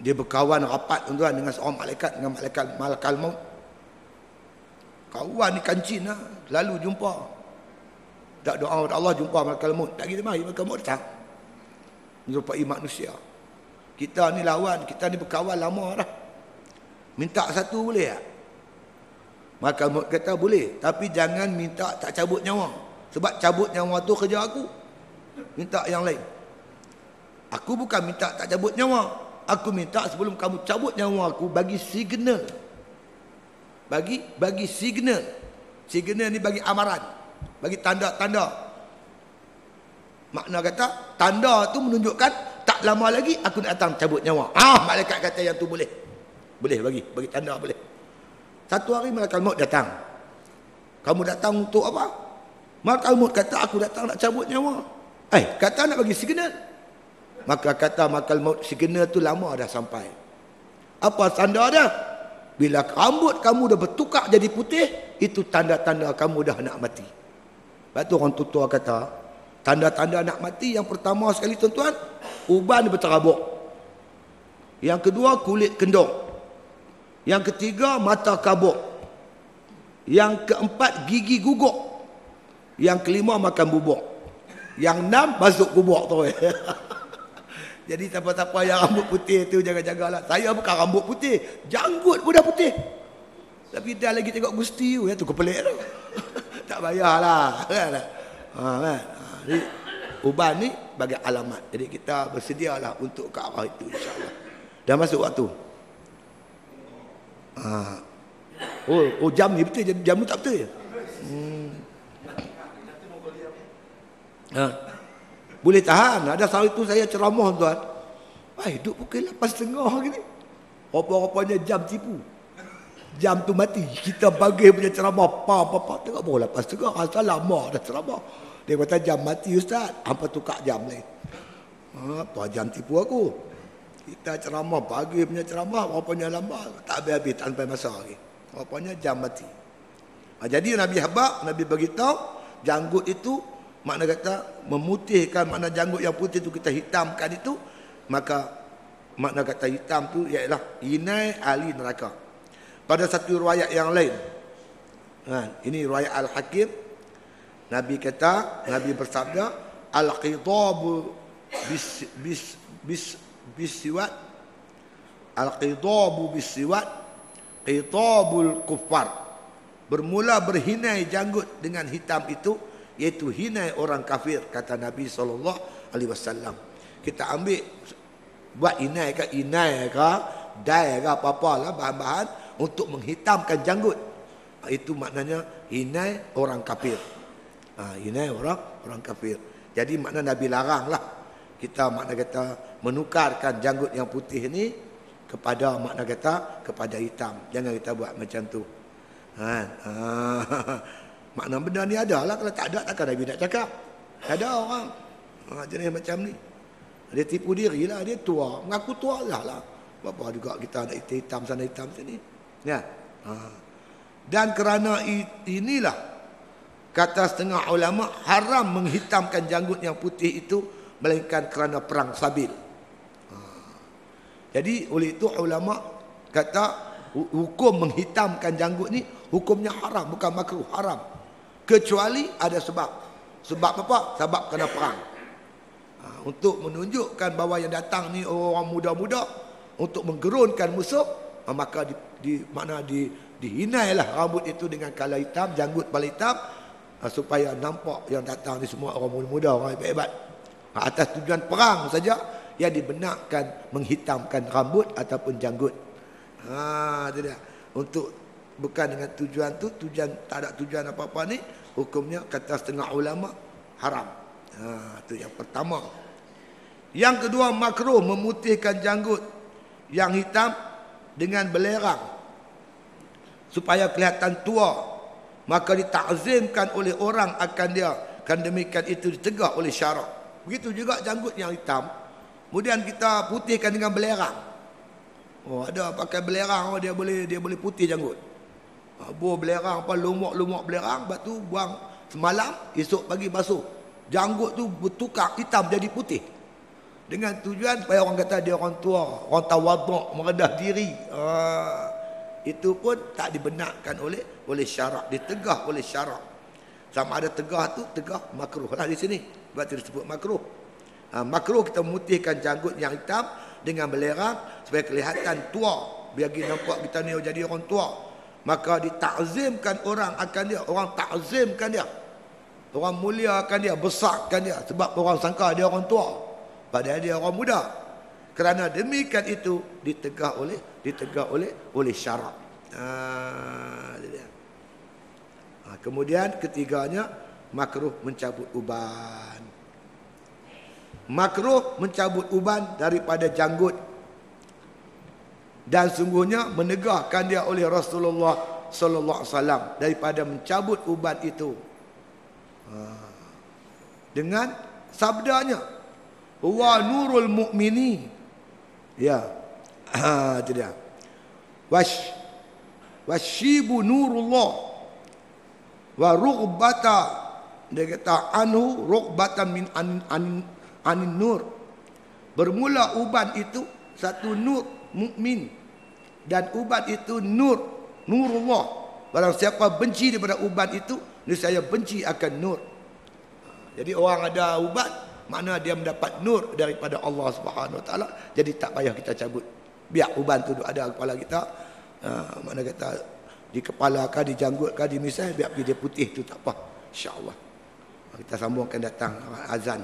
dia berkawan rapat tuan dengan seorang malaikat, dengan malaikat malakal maut. Kawan ni kancin lah. Lalu jumpa. Tak doa kepada Allah jumpa malaikat maut. Tak kita mari malaikat maut datang. Menyerupai manusia. Kita ni lawan, kita ni berkawan lama dah. Minta satu boleh tak? Maka Maut kata boleh. Tapi jangan minta tak cabut nyawa. Sebab cabut nyawa tu kerja aku. Minta yang lain. Aku bukan minta tak cabut nyawa. Aku minta sebelum kamu cabut nyawa aku bagi signal. Bagi bagi signal. Signal ni bagi amaran. Bagi tanda-tanda. Makna kata tanda tu menunjukkan tak lama lagi aku nak datang cabut nyawa. Ah malaikat kata yang tu boleh. Boleh bagi bagi tanda boleh. Satu hari malaikat maut datang. Kamu datang untuk apa? Malaikat maut kata aku datang nak cabut nyawa. Eh, kata nak bagi signal. Maka kata malaikat maut signal tu lama dah sampai. Apa tanda dia? Bila rambut kamu dah bertukar jadi putih, itu tanda-tanda kamu dah nak mati. Lepas tu orang tutua kata, tanda-tanda nak mati yang pertama sekali tuan-tuan, uban berterabuk. Yang kedua, kulit kendor. Yang ketiga mata kabuk. Yang keempat gigi guguk. Yang kelima makan bubuk. Yang enam masuk bubuk tu. Jadi siapa-siapa yang rambut putih tu jaga-jagalah. Saya bukan rambut putih, janggut pun dah putih. Tapi dah lagi tengok Gusti tu ya tu kepelik tu. tak payahlah. Kan? Ha, kan? Ha, jadi, uban ni bagi alamat. Jadi kita bersedialah untuk ke arah itu insya-Allah. Dah masuk waktu. Ha. Oh, oh jam ni betul jam ni tak betul ya? Hmm. Ha. Boleh tahan. Ada saat itu saya ceramah tuan. Ai duk pukul 8.30 gini. Apa-apanya jam tipu. Jam tu mati. Kita bagi punya ceramah apa apa apa tengok bola 8.30 asal lama dah ceramah. Dia kata jam mati ustaz. Apa tukar jam lain. Ha, apa jam tipu aku? Kita ceramah pagi punya ceramah rupanya lama tak habis-habis tak sampai masa lagi. Rupanya jam mati. Ha, jadi Nabi habaq, Nabi beritahu janggut itu makna kata memutihkan makna janggut yang putih itu kita hitamkan itu maka makna kata hitam tu ialah inai ali neraka. Pada satu riwayat yang lain. Ha, ini riwayat Al-Hakim. Nabi kata, Nabi bersabda, al-qidabu bis bis bis bisiwat. Al-qidabu bisiwat qitabul kuffar. Bermula berhinai janggut dengan hitam itu iaitu hinai orang kafir kata Nabi sallallahu alaihi wasallam. Kita ambil buat inai ke inai ke dai ke apa-apalah bahan-bahan untuk menghitamkan janggut itu maknanya hinai orang kafir ha, hinai orang orang kafir jadi makna Nabi larang lah kita makna kata menukarkan janggut yang putih ni kepada makna kata kepada hitam. Jangan kita buat macam tu. Ha. ha. makna benda ni ada lah. Kalau tak ada takkan Nabi nak cakap. Ada orang. Ha, jenis macam ni. Dia tipu diri lah. Dia tua. Mengaku tua lah lah. Bapa juga kita ada hitam sana hitam sini. Ya. Ha. Dan kerana inilah kata setengah ulama haram menghitamkan janggut yang putih itu melainkan kerana perang sabil. Jadi oleh itu ulama kata hukum menghitamkan janggut ni hukumnya haram bukan makruh haram. Kecuali ada sebab. Sebab apa? Sebab kena perang. Ha, untuk menunjukkan bahawa yang datang ni orang muda-muda untuk menggerunkan musuh ha, maka di, mana di dihinailah rambut itu dengan kala hitam janggut kepala hitam ha, supaya nampak yang datang ni semua orang muda-muda orang hebat-hebat ha, atas tujuan perang saja yang dibenarkan menghitamkan rambut ataupun janggut. Ha itu dia. Untuk bukan dengan tujuan tu, tujuan tak ada tujuan apa-apa ni, hukumnya kata setengah ulama haram. Ha itu yang pertama. Yang kedua makruh memutihkan janggut yang hitam dengan belerang supaya kelihatan tua maka ditakzimkan oleh orang akan dia kan demikian itu ditegak oleh syarak begitu juga janggut yang hitam Kemudian kita putihkan dengan belerang. Oh, ada pakai belerang oh, dia boleh dia boleh putih janggut. Buah belerang apa lumuk-lumuk belerang, lepas tu buang semalam, esok pagi basuh. Janggut tu bertukar hitam jadi putih. Dengan tujuan supaya orang kata dia orang tua, orang tawaduk, meredah diri. Uh, itu pun tak dibenarkan oleh oleh syarak, ditegah oleh syarak. Sama ada tegah tu, tegah makruh lah di sini. Itu disebut makruh. Ha, makruh kita memutihkan janggut yang hitam dengan belerang supaya kelihatan tua. biar nampak kita ni jadi orang tua maka ditakzimkan orang akan dia orang takzimkan dia orang mulia akan dia besarkan dia sebab orang sangka dia orang tua padahal dia orang muda kerana demikian itu ditegah oleh ditegah oleh oleh syarak. Ha, kemudian ketiganya makruh mencabut uban. Makruh mencabut uban daripada janggut. Dan sungguhnya menegahkan dia oleh Rasulullah sallallahu alaihi wasallam daripada mencabut uban itu. Ha. dengan sabdanya wa nurul mu'mini ya. Ha itu dia. Wash washibu nurullah. Wa rughbata dia kata anhu rughbatan min an, an anin nur. Bermula uban itu satu nur mukmin dan uban itu nur nurullah. Barang siapa benci daripada uban itu saya benci akan nur. Jadi orang ada ubat mana dia mendapat nur daripada Allah Subhanahu Wa Taala. Jadi tak payah kita cabut. Biar uban tu ada kepala kita. Ha, mana kata di kepala kah di janggut kah di misai biar dia putih tu tak apa. Insyaallah. Kita sambung akan datang azan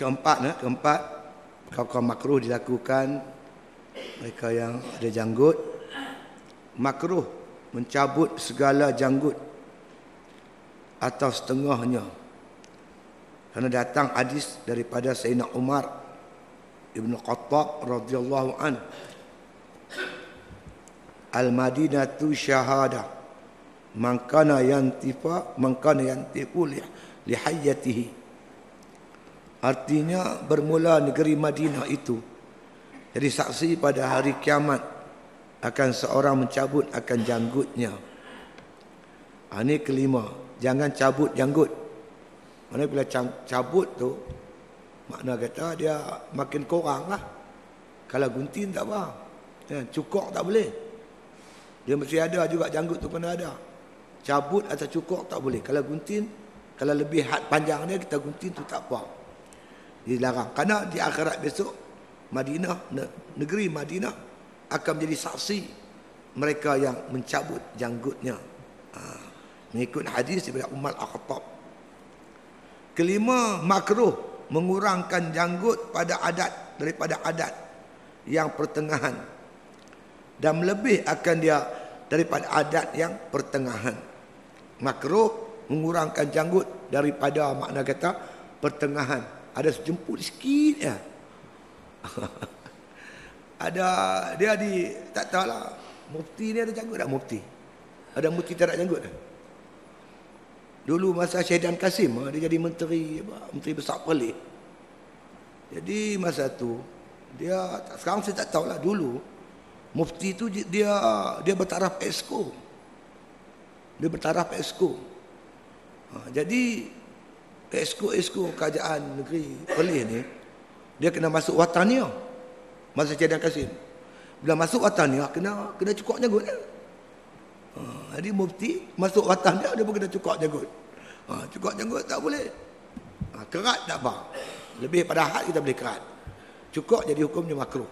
keempat nah, keempat. Kau makruh dilakukan. Mereka yang ada janggut. Makruh mencabut segala janggut atau setengahnya. Kerana datang hadis daripada Sayyidina Umar Ibn Khattab radhiyallahu an Al-Madinatu syahadah man kana yantifa man kana yantifu li, li hayyatihi Artinya bermula negeri Madinah itu jadi saksi pada hari kiamat akan seorang mencabut akan janggutnya. Ha, ini kelima. Jangan cabut janggut. Mana bila cabut tu, makna kata dia makin kurang lah. Kalau gunting tak apa. Ya, cukok tak boleh. Dia mesti ada juga janggut tu kena ada. Cabut atau cukok tak boleh. Kalau gunting, kalau lebih had panjang dia, kita gunting tu tak apa dilarang. Kerana di akhirat besok Madinah negeri Madinah akan menjadi saksi mereka yang mencabut janggutnya. Ha, mengikut hadis daripada Umar Al-Khattab. Kelima makruh mengurangkan janggut pada adat daripada adat yang pertengahan. Dan lebih akan dia daripada adat yang pertengahan. Makruh mengurangkan janggut daripada makna kata pertengahan ada sejemput sikit ya. ada dia di tak tahulah mufti ni ada janggut tak mufti ada mufti tak ada janggut tak? dulu masa Syedan Kasim ah, dia jadi menteri menteri besar pelik jadi masa tu dia sekarang saya tak tahulah dulu mufti tu dia dia bertaraf esko dia bertaraf esko ha, jadi esko-esko kerajaan negeri Perlis ni dia kena masuk watania masa Cik Dan Kasim. Bila masuk watania kena kena cukup jagut ha, jadi mufti masuk watania dia pun kena cukup jagut. Ha, cukup jagut tak boleh. Ha, kerat tak apa. Lebih pada had kita boleh kerat. Cukup jadi hukumnya makruh.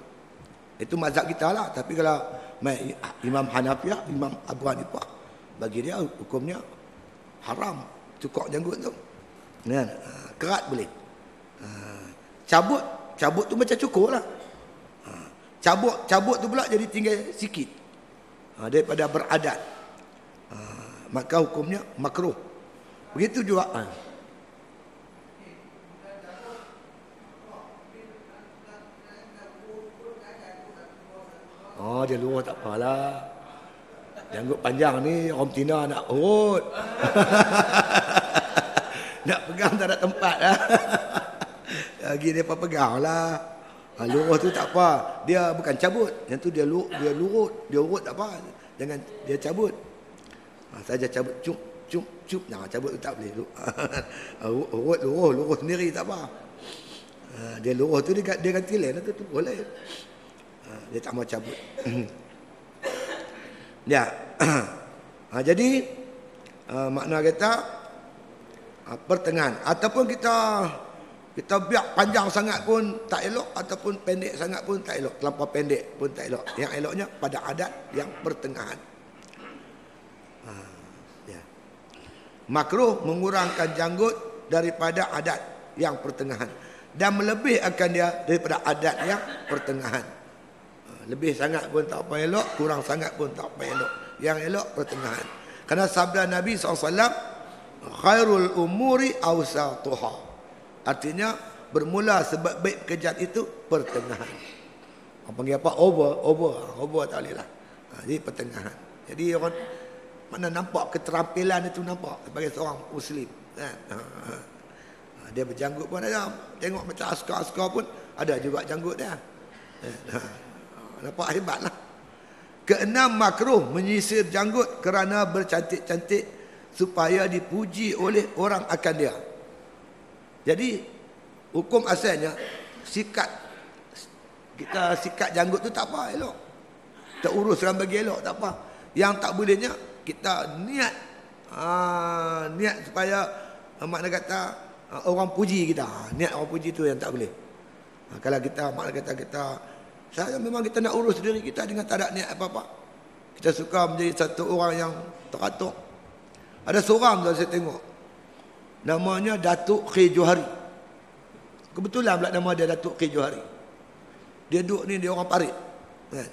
Itu mazhab kita lah. Tapi kalau Imam Hanafiah Imam Abu Hanifah bagi dia hukumnya haram. Cukup janggut tu Kan? Kerat boleh. Ha, cabut, cabut tu macam cukur lah. Ha, cabut, cabut tu pula jadi tinggal sikit. Daripada beradat. Maka hukumnya makruh. Begitu juga. Oh dia luar tak apalah. Janggut panjang ni Om Tina nak urut. nak pegang tak ada tempat lah. Lagi dia pegang lah. Ha, lurus tu tak apa. Dia bukan cabut. Yang tu dia lurut, dia lurut, dia urut tak apa. Jangan dia cabut. Ha, saja cabut cup cup cup jangan cabut tak boleh. Urut luruh luruh sendiri tak apa. Ha, dia luruh tu dia, dia ganti lain tu tu boleh. Ha, dia tak mau cabut. ya. ha, jadi uh, makna kata pertengahan ataupun kita kita biar panjang sangat pun tak elok ataupun pendek sangat pun tak elok. Terlampau pendek pun tak elok. Yang eloknya pada adat yang pertengahan. Ha, ya. Makruh mengurangkan janggut daripada adat yang pertengahan. Dan melebih akan dia daripada adat yang pertengahan. Ha, lebih sangat pun tak apa elok. Kurang sangat pun tak apa elok. Yang elok pertengahan. Karena sabda Nabi SAW. Khairul umuri awsatuhah. Artinya bermula sebab baik pekerjaan itu pertengahan. Orang panggil apa? Over, over, over tak boleh lah. Ha, jadi pertengahan. Jadi orang mana nampak keterampilan itu nampak sebagai seorang Muslim. Ha, ha, ha. Dia berjanggut pun ada. Tengok macam askar-askar pun ada juga janggut dia. Nampak hebat lah. Keenam makruh menyisir janggut kerana bercantik-cantik supaya dipuji oleh orang akan dia. Jadi hukum asalnya sikat kita sikat janggut tu tak apa elok. Tak uruskan bagi elok tak apa. Yang tak bolehnya kita niat aa, ha, niat supaya makna kata aa, orang puji kita. Niat orang puji tu yang tak boleh. Ha, kalau kita makna kata kita saya memang kita nak urus diri kita dengan tak ada niat apa-apa. Kita suka menjadi satu orang yang teratur. Ada seorang tu saya tengok Namanya Datuk K. Johari. Kebetulan pula nama dia Datuk K. Johari. Dia duduk ni, dia orang parit. Kan?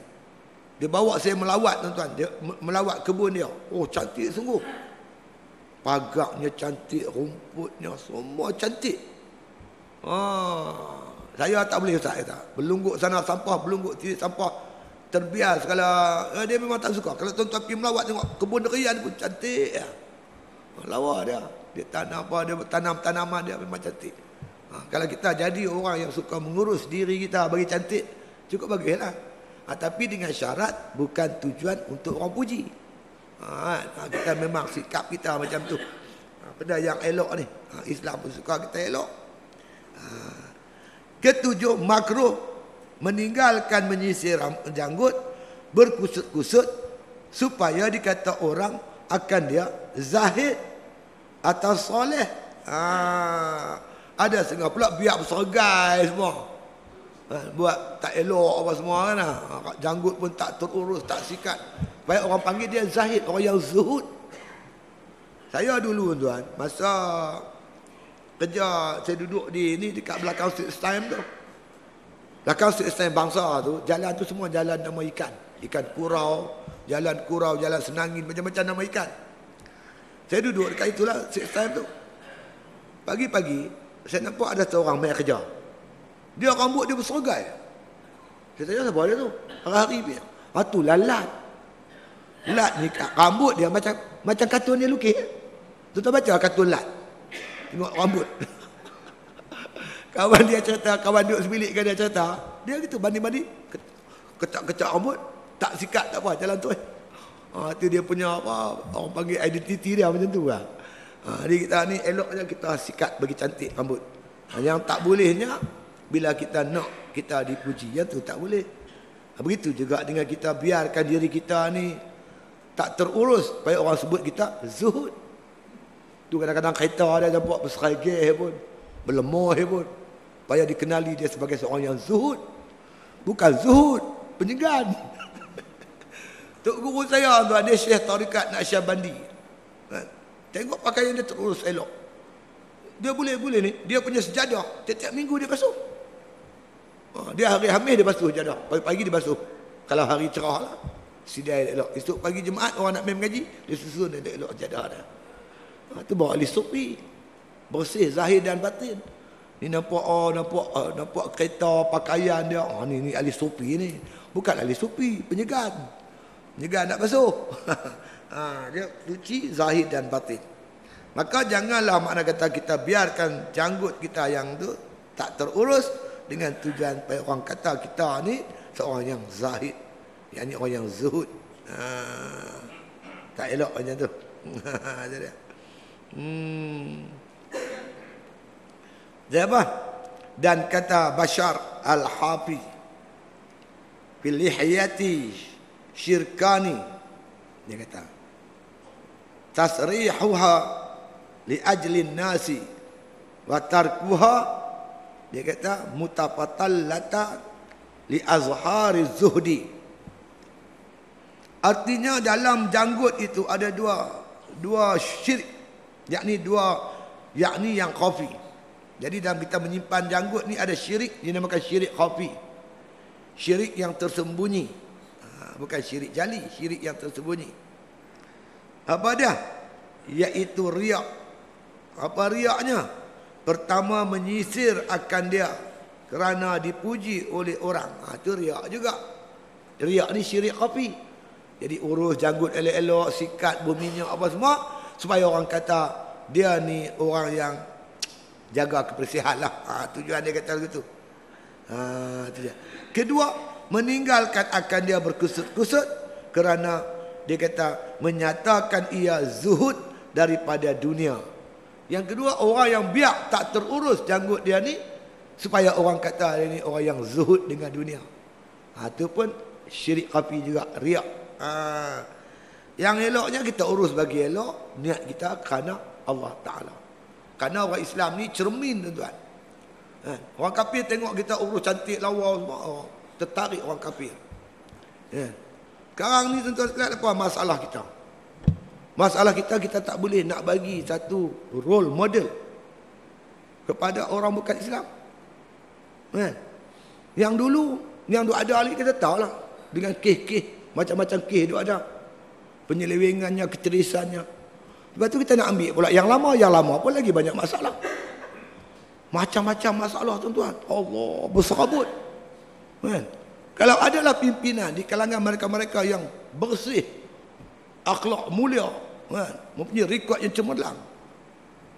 Dia bawa saya melawat tuan-tuan. Dia melawat kebun dia. Oh cantik sungguh. Pagaknya cantik, rumputnya semua cantik. Ah, saya tak boleh Ustaz kata. Belungguk sana sampah, belungguk sini sampah. Terbiar segala. Eh, dia memang tak suka. Kalau tuan-tuan pergi melawat tengok kebun derian pun cantik. Ya. Lawa dia. Dia tanam apa, dia tanam tanaman dia memang cantik. Ha, kalau kita jadi orang yang suka mengurus diri kita bagi cantik, cukup bagilah. Ha, tapi dengan syarat bukan tujuan untuk orang puji. Ha, ha, kita memang sikap kita macam tu. Ha, benda yang elok ni. Ha, Islam pun suka kita elok. Ha, ketujuh, makruh meninggalkan menyisir janggut berkusut-kusut supaya dikata orang akan dia zahid atau soleh. Ha, ada setengah pula biar bersergai semua. Ha, buat tak elok apa semua kan. Ha, janggut pun tak terurus, tak sikat. Baik orang panggil dia zahid, orang yang zuhud. Saya dulu tuan, masa kerja saya duduk di ni dekat belakang street time tu. Belakang street time bangsa tu, jalan tu semua jalan nama ikan. Ikan kurau, jalan kurau, jalan senangin, macam-macam nama ikan. Saya duduk dekat itulah six time tu. Pagi-pagi saya nampak ada seorang main kerja. Dia rambut dia bersergai. Saya tanya siapa dia tu? Hari-hari dia. Ah tu lalat. Lat ni rambut dia macam macam kartun dia lukis. Tu tak baca kartun lat. Tengok rambut. kawan dia cerita, kawan duduk sebilik kan dia cerita. Dia gitu bandi-bandi. Kecak-kecak rambut. Tak sikat tak apa jalan tu eh. Ha, itu dia punya apa orang panggil identiti dia macam tu lah. Ha, jadi kita ni eloknya kita sikat bagi cantik rambut. Ha, yang tak bolehnya bila kita nak kita dipuji yang tu tak boleh. Ha, begitu juga dengan kita biarkan diri kita ni tak terurus supaya orang sebut kita zuhud. Tu kadang-kadang kereta dia nampak berseragih pun, berlemah pun. Supaya dikenali dia sebagai seorang yang zuhud. Bukan zuhud, penyegan. Tok guru saya tu ada Syekh Tarikat Naqsyabandi. Ha? Tengok pakaian dia terus elok. Dia boleh-boleh ni, dia punya sejadah, tiap-tiap minggu dia basuh. Ha, dia hari Hamis dia basuh sejadah, pagi-pagi dia basuh. Kalau hari cerah lah, sidai elok. Esok pagi Jumaat orang nak main mengaji, dia susun dia elok sejadah dia. Ha, tu bawa ahli sufi. Bersih zahir dan batin. Ni nampak oh, nampak oh, nampak kereta pakaian dia. Oh, ni ni ahli sufi ni. Bukan ahli sufi, penyegan juga nak basuh. ha, dia suci zahir dan batin. Maka janganlah makna kata kita biarkan janggut kita yang tu tak terurus dengan tujuan orang kata kita ni seorang yang zahid. Yang ni orang yang zuhud. Ha, tak elok macam tu. Jadi. hmm. Jadi apa? Dan kata Bashar Al-Hafi fil lihyati syirkani dia kata tasrihuha li ajli nasi wa tarkuha dia kata mutafatallata li azhari zuhdi. Artinya dalam janggut itu ada dua dua syirik yakni dua yakni yang khafi. Jadi dalam kita menyimpan janggut ni ada syirik dinamakan syirik khafi. Syirik yang tersembunyi bukan syirik jali syirik yang tersembunyi. Apa dia? Iaitu riak. Apa riaknya? Pertama menyisir akan dia kerana dipuji oleh orang. Ha, itu riak juga. Riak ni syirik kopi. Jadi urus janggut elok-elok sikat buminya apa semua supaya orang kata dia ni orang yang jaga kebersihan lah. Ha, tujuan dia kata begitu. Ha, tu dia. kedua meninggalkan akan dia berkusut-kusut kerana dia kata menyatakan ia zuhud daripada dunia. Yang kedua orang yang biak tak terurus janggut dia ni supaya orang kata dia ni orang yang zuhud dengan dunia. Ha tu pun syirik kafi juga riak. Ha yang eloknya kita urus bagi elok niat kita kerana Allah Taala. Kerana orang Islam ni cermin tuan-tuan. Ha, orang kafir tengok kita urus cantik lawa semua oh, tertarik orang kafir. Ya. Sekarang ni tuan-tuan sekalian apa masalah kita? Masalah kita kita tak boleh nak bagi satu role model kepada orang bukan Islam. Kan? Yang dulu yang duk ada lagi kita tahu lah dengan keh-keh macam-macam keh duk ada. Penyelewengannya, kecerdasannya. Lepas tu kita nak ambil pula yang lama, yang lama pun lagi banyak masalah. Macam-macam masalah tuan-tuan. Allah berserabut. Kan? Kalau adalah pimpinan di kalangan mereka-mereka yang bersih, akhlak mulia, kan? mempunyai rekod yang cemerlang.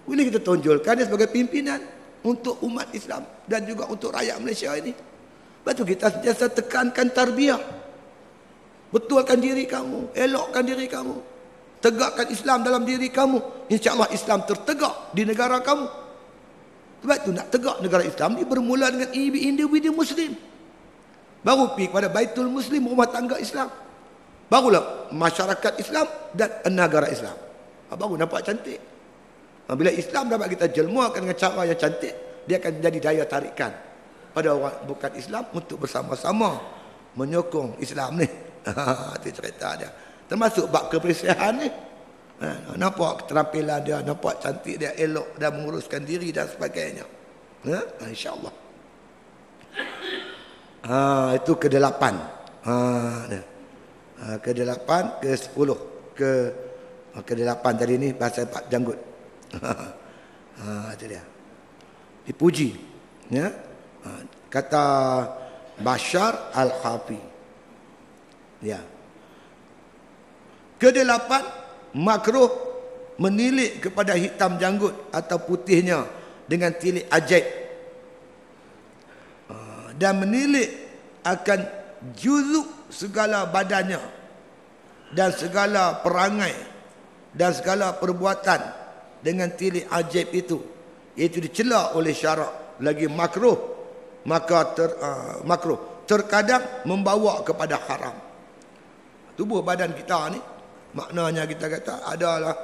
Boleh kita tonjolkan dia sebagai pimpinan untuk umat Islam dan juga untuk rakyat Malaysia ini. Lepas kita sentiasa tekankan tarbiyah. Betulkan diri kamu, elokkan diri kamu. Tegakkan Islam dalam diri kamu. InsyaAllah Islam tertegak di negara kamu. Sebab itu nak tegak negara Islam ini bermula dengan individu Muslim. Baru pergi kepada Baitul Muslim, rumah tangga Islam. Barulah masyarakat Islam dan negara Islam. Ha, baru nampak cantik. Ha, bila Islam dapat kita jelmuakan dengan cara yang cantik, dia akan jadi daya tarikan pada orang bukan Islam untuk bersama-sama menyokong Islam ni. Itu cerita dia. Termasuk bab kebersihan ni. Ha, nampak keterampilan dia, nampak cantik dia, elok dan menguruskan diri dan sebagainya. Ha, InsyaAllah. Ha, itu ke delapan. Ha. Ha, ke delapan, ke sepuluh, ke ha, ke delapan tadi ni bahasa Pak Janggut. ha, itu dia. Dipuji. Ya. Ha, kata Bashar Al-Khafi. Ya. Ke delapan, makruh menilik kepada hitam janggut atau putihnya dengan tilik ajaib. Dan menilik akan juzuk segala badannya dan segala perangai dan segala perbuatan dengan tilik ajaib itu. Itu dicela oleh syarak lagi makruh maka ter, uh, makruh. Terkadang membawa kepada haram. Tubuh badan kita ni maknanya kita kata adalah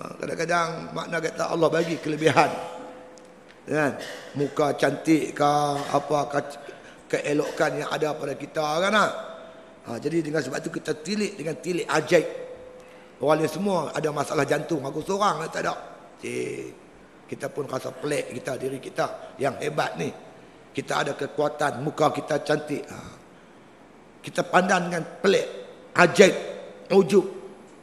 uh, kadang-kadang makna kata Allah bagi kelebihan. Kan? Muka cantik ke apa keelokan yang ada pada kita kan ha? Ha, jadi dengan sebab itu kita tilik dengan tilik ajaib. Orang lain semua ada masalah jantung. Aku seorang lah tak ada. Cik, kita pun rasa pelik kita diri kita yang hebat ni. Kita ada kekuatan, muka kita cantik. Ha. Kita pandang dengan pelik, ajaib, ujub.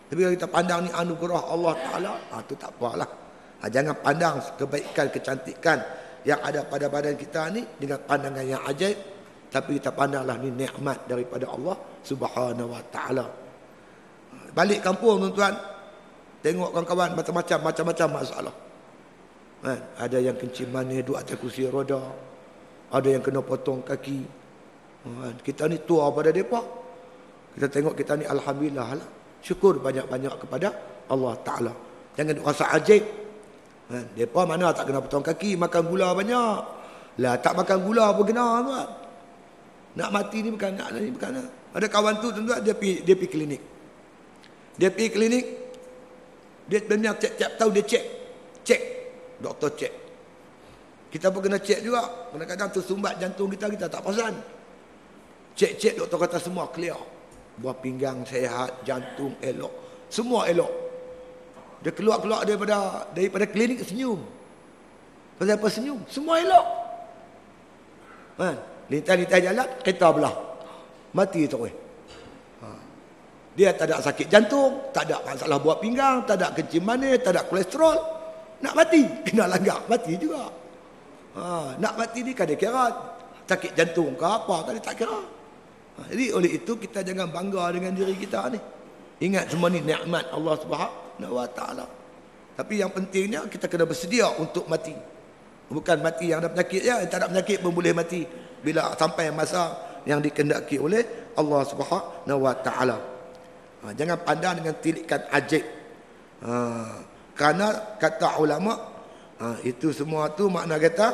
Tapi kalau kita pandang ni anugerah Allah Ta'ala, ha, tu tak apalah. Ha, jangan pandang kebaikan, kecantikan yang ada pada badan kita ni dengan pandangan yang ajaib tapi kita pandanglah ni nikmat daripada Allah Subhanahu wa taala. Balik kampung tuan-tuan. Tengok kawan-kawan macam-macam macam-macam masalah. Kan? Ada yang kencing manis duduk atas kursi roda. Ada yang kena potong kaki. Kan? Kita ni tua pada depa. Kita tengok kita ni alhamdulillah lah. Syukur banyak-banyak kepada Allah Taala. Jangan rasa ajib. Ha, depa mana tak kena potong kaki, makan gula banyak. Lah tak makan gula pun kena tuan. Nak mati ni bukan nak ni bukan. Ada kawan tu tuan dia pi dia pi klinik. Dia pi klinik. Dia benar cek-cek tahu dia cek. Cek. Doktor cek. Kita pun kena cek juga. Kadang-kadang tersumbat jantung kita, kita tak perasan. Cek-cek doktor kata semua clear. Buah pinggang sehat, jantung elok. Semua elok. Dia keluar-keluar daripada daripada klinik senyum. Pasal apa senyum? Semua elok. Man, lintas-lintas jalan, kereta belah. Mati tu. Ha. Dia tak ada sakit jantung, tak ada masalah buah pinggang, tak ada kencing manis, tak ada kolesterol. Nak mati, kena langgar, mati juga. Ha, nak mati ni kan dia kira sakit jantung ke apa kan dia tak kira. Ha, jadi oleh itu kita jangan bangga dengan diri kita ni. Ingat semua ni nikmat Allah Subhanahu Wa Taala. Tapi yang pentingnya kita kena bersedia untuk mati. Bukan mati yang ada penyakit ya, yang tak ada penyakit pun boleh mati bila sampai masa yang dikendaki oleh Allah Subhanahu Wa Taala. Ha, jangan pandang dengan tilikan ajaib. Ha, kerana kata ulama Ha, itu semua tu makna kata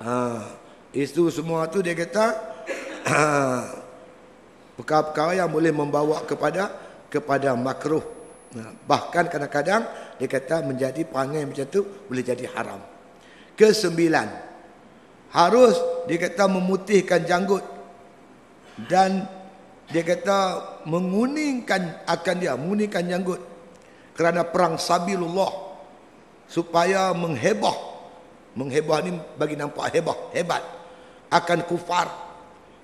ha, itu semua tu dia kata ha, perkara-perkara yang boleh membawa kepada kepada makruh. Ha, bahkan kadang-kadang dia kata menjadi perangai macam tu boleh jadi haram. Kesembilan harus dia kata memutihkan janggut dan dia kata menguningkan akan dia menguningkan janggut kerana perang sabilullah supaya menghebah. Menghebah ni bagi nampak hebah hebat. Akan kufar.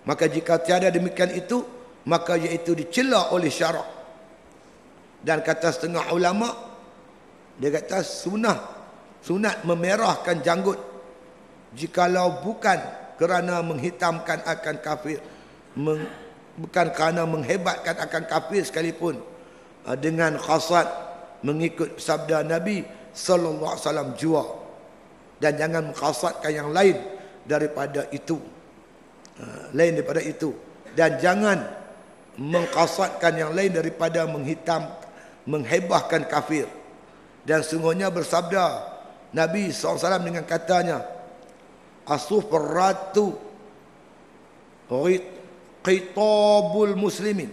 Maka jika tiada demikian itu maka iaitu dicela oleh syarak dan kata setengah ulama dia kata sunah sunat memerahkan janggut jikalau bukan kerana menghitamkan akan kafir meng, bukan kerana menghebatkan akan kafir sekalipun uh, dengan khasat mengikut sabda Nabi sallallahu alaihi wasallam jua. Dan jangan mengkhasatkan yang lain daripada itu. Ha, lain daripada itu. Dan jangan mengkhasatkan yang lain daripada menghitam menghebahkan kafir. Dan sungguhnya bersabda Nabi SAW dengan katanya asuf ratu qitabul muslimin.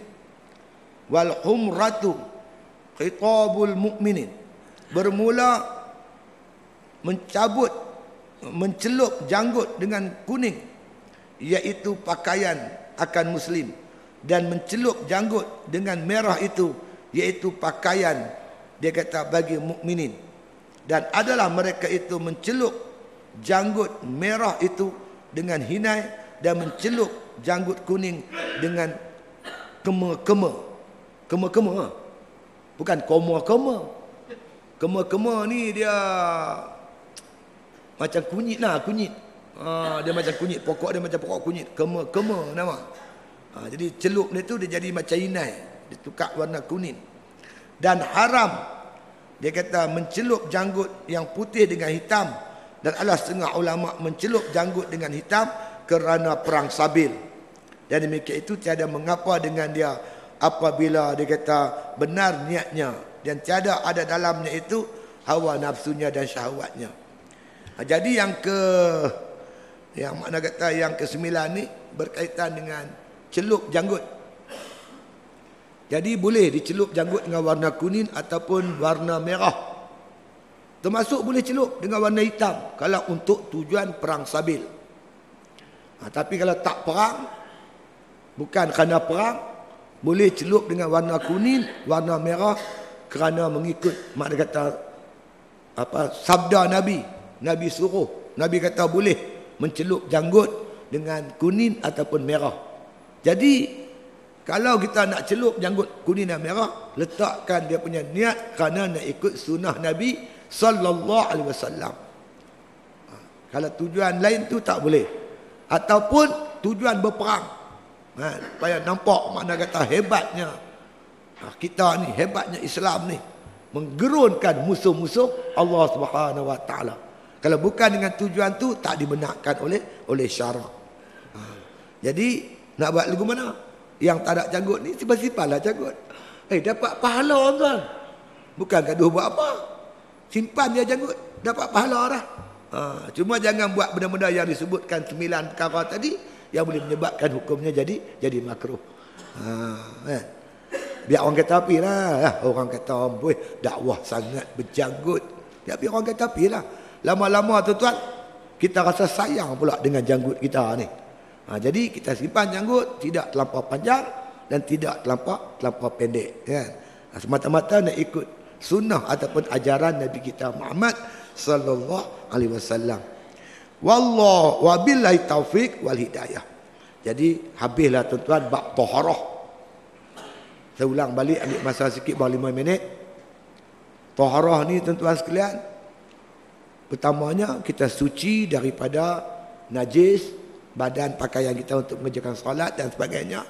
Wal humratu qitabul mu'minin. Bermula mencabut mencelup janggut dengan kuning iaitu pakaian akan muslim. Dan mencelup janggut dengan merah itu iaitu pakaian dia kata bagi mukminin dan adalah mereka itu mencelup janggut merah itu dengan hinai dan mencelup janggut kuning dengan kema-kema kema-kema ha? bukan koma-koma Kema-kema ni dia macam kunyit lah, kunyit. Ha, dia macam kunyit, pokok dia macam pokok kunyit. Kema-kema nama. Ha, jadi celup dia tu dia jadi macam inai. Dia tukar warna kuning. Dan haram, dia kata mencelup janggut yang putih dengan hitam. Dan Allah setengah ulama mencelup janggut dengan hitam kerana perang sabil. Dan demikian itu tiada mengapa dengan dia apabila dia kata benar niatnya dan tiada ada dalamnya itu hawa nafsunya dan syahwatnya. Ha, jadi yang ke yang mana kata yang ke sembilan ni berkaitan dengan celup janggut. Jadi boleh dicelup janggut dengan warna kuning ataupun warna merah. Termasuk boleh celup dengan warna hitam. Kalau untuk tujuan perang sabil. Ha, tapi kalau tak perang, bukan kerana perang, boleh celup dengan warna kuning, warna merah kerana mengikut mak dia kata apa sabda nabi. Nabi suruh. Nabi kata boleh mencelup janggut dengan kuning ataupun merah. Jadi kalau kita nak celup janggut kuning dan merah letakkan dia punya niat kerana nak ikut sunnah nabi sallallahu alaihi wasallam ha, kalau tujuan lain tu tak boleh ataupun tujuan berperang ha, supaya nampak makna kata hebatnya Ha, kita ni hebatnya Islam ni menggerunkan musuh-musuh Allah Subhanahu Wa Taala. Kalau bukan dengan tujuan tu tak dibenarkan oleh oleh syarak. Ha. Jadi nak buat lagu mana? Yang tak ada janggut ni simpan-simpanlah janggut. Eh dapat pahala tuan. Bukan gaduh buat apa. Simpan dia janggut. Dapat pahala dah. Ha, cuma jangan buat benda-benda yang disebutkan sembilan perkara tadi yang boleh menyebabkan hukumnya jadi jadi makruh. Ha, eh. Biar orang kata api lah. Eh, orang kata amboi dakwah sangat berjanggut. Ya biar orang kata api lah. Lama-lama tu tuan kita rasa sayang pula dengan janggut kita ni. Ha, jadi kita simpan janggut tidak terlampau panjang dan tidak terlampau terlampau pendek kan. Ha, semata-mata nak ikut sunnah ataupun ajaran Nabi kita Muhammad sallallahu alaihi wasallam. Wallahu wabillahi taufik wal hidayah. Jadi habislah tuan-tuan bab taharah. Saya ulang balik ambil masa sikit baru 5 minit. Taharah ni tuan-tuan sekalian. Pertamanya kita suci daripada najis badan pakaian kita untuk mengerjakan solat dan sebagainya.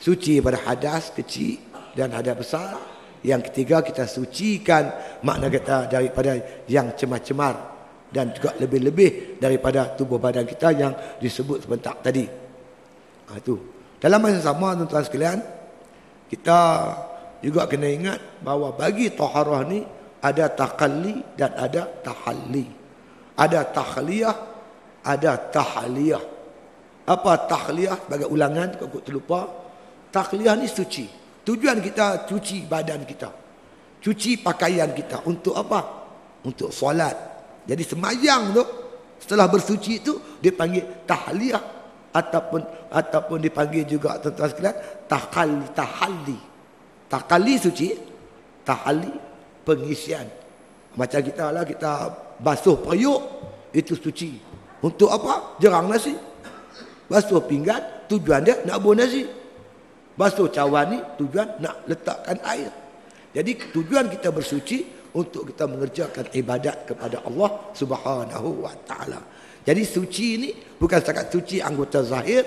Suci daripada hadas kecil dan hadas besar. Yang ketiga kita sucikan makna kita daripada yang cemar-cemar dan juga lebih-lebih daripada tubuh badan kita yang disebut sebentar tadi. Ha, itu. Dalam masa sama tuan-tuan sekalian, kita juga kena ingat bahawa bagi taharah ni ada takalli dan ada tahalli. Ada tahliyah, ada tahliyah. Apa tahliyah sebagai ulangan aku terlupa? Tahliyah ni suci. Tujuan kita cuci badan kita. Cuci pakaian kita. Untuk apa? Untuk solat. Jadi semayang tu, setelah bersuci itu, dia panggil tahliyah. Ataupun ataupun dipanggil juga tuan-tuan sekalian, tahali, tahali. Tahali suci, tahali pengisian. Macam kita lah, kita basuh periuk, itu suci. Untuk apa? Jerang nasi. Basuh pinggan, tujuan dia nak buah nasi. Basuh cawan ni tujuan nak letakkan air. Jadi tujuan kita bersuci untuk kita mengerjakan ibadat kepada Allah Subhanahu wa taala. Jadi suci ini bukan setakat suci anggota zahir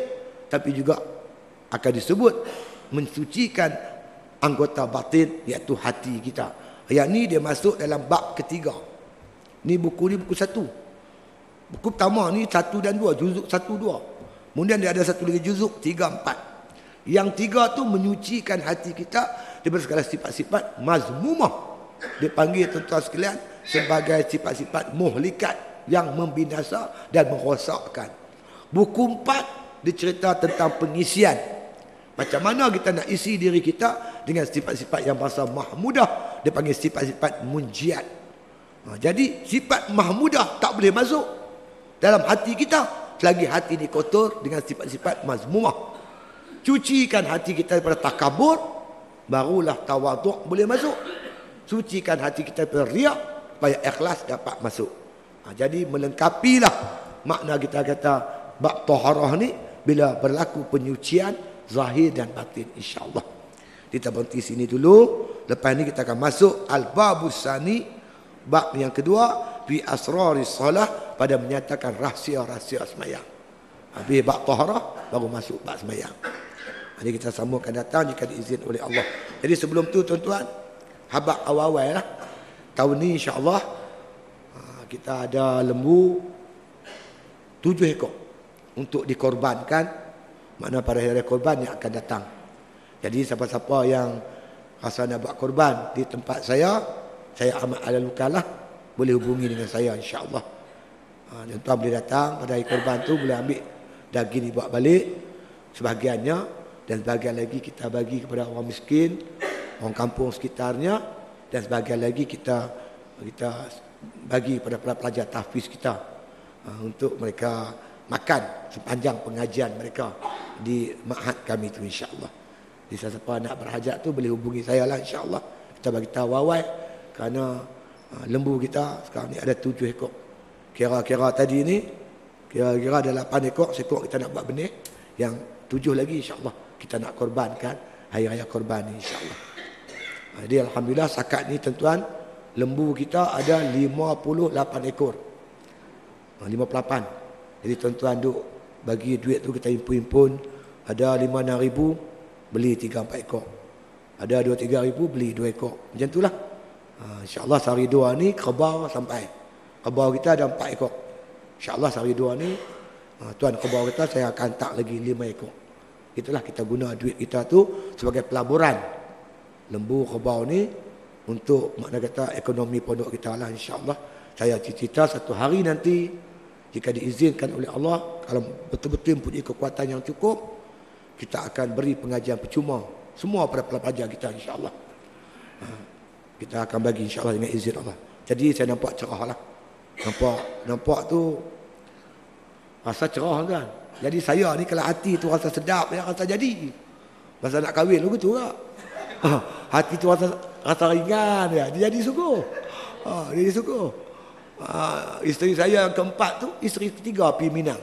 tapi juga akan disebut mensucikan anggota batin iaitu hati kita. Yang ni dia masuk dalam bab ketiga. Ni buku ni buku satu. Buku pertama ni satu dan dua, juzuk satu dua. Kemudian dia ada satu lagi juzuk tiga empat. Yang tiga tu menyucikan hati kita daripada segala sifat-sifat mazmumah. Dipanggil tuan-tuan sekalian sebagai sifat-sifat muhlikat yang membinasa dan merosakkan. Buku empat dicerita tentang pengisian. Macam mana kita nak isi diri kita dengan sifat-sifat yang bahasa mahmudah. Dipanggil sifat-sifat munjiat. Ha, jadi sifat mahmudah tak boleh masuk dalam hati kita. Selagi hati ini kotor dengan sifat-sifat mazmumah cucikan hati kita daripada takabur barulah tawaduk boleh masuk. Sucikan hati kita daripada riak supaya ikhlas dapat masuk. Ha, jadi melengkapilah makna kita kata bab taharah ni bila berlaku penyucian zahir dan batin insyaallah. Kita berhenti sini dulu. Lepas ni kita akan masuk al-babus sani bab yang kedua fi asraris salah pada menyatakan rahsia-rahsia semayang. Habis bab taharah baru masuk bab semayang jadi kita sambung akan datang jika diizin oleh Allah. Jadi sebelum tu tuan-tuan, habak awal-awal lah. Tahun ni insya-Allah ha, kita ada lembu tujuh ekor untuk dikorbankan mana pada hari korban yang akan datang. Jadi siapa-siapa yang rasa nak buat korban di tempat saya, saya amat ala lukalah boleh hubungi dengan saya insya-Allah. Ha, tuan boleh datang pada hari korban tu boleh ambil daging dibawa balik sebahagiannya dan sebagian lagi kita bagi kepada orang miskin, orang kampung sekitarnya dan sebagian lagi kita kita bagi kepada para pelajar tahfiz kita uh, untuk mereka makan sepanjang pengajian mereka di ma'had kami itu insya-Allah. Jadi siapa nak berhajat tu boleh hubungi saya lah insya-Allah. Kita bagi tahu awal kerana uh, lembu kita sekarang ni ada tujuh ekor. Kira-kira tadi ni kira-kira ada lapan ekor, sekor kita nak buat benih yang tujuh lagi insya-Allah kita nak korbankan hari raya korban ni insyaallah. Jadi alhamdulillah sakat ni tuan-tuan lembu kita ada 58 ekor. 58. Jadi tuan-tuan duk bagi duit tu kita impun-impun ada 5 ribu beli 3 4 ekor. Ada 2 3 ribu beli 2 ekor. Macam itulah. Ha, InsyaAllah sehari dua ni kebau sampai. Kebau kita ada 4 ekor. InsyaAllah sehari dua ni ha, tuan kebau kita saya akan tak lagi 5 ekor. Itulah kita guna duit kita tu sebagai pelaburan. Lembu kebau ni untuk makna kata ekonomi pondok kita lah insyaAllah. Saya cita-cita satu hari nanti jika diizinkan oleh Allah kalau betul-betul mempunyai kekuatan yang cukup kita akan beri pengajian percuma. Semua pada pelajar kita insyaAllah. Ha, kita akan bagi insyaAllah dengan izin Allah. Jadi saya nampak cerah lah. Nampak nampak tu rasa cerah kan jadi saya ni kalau hati tu rasa sedap ya rasa jadi masa nak kahwin gitu lah ha, hati tu rasa rasa ringan ya dia jadi suku ha, dia jadi suku Uh, isteri saya yang keempat tu isteri ketiga pergi Minang.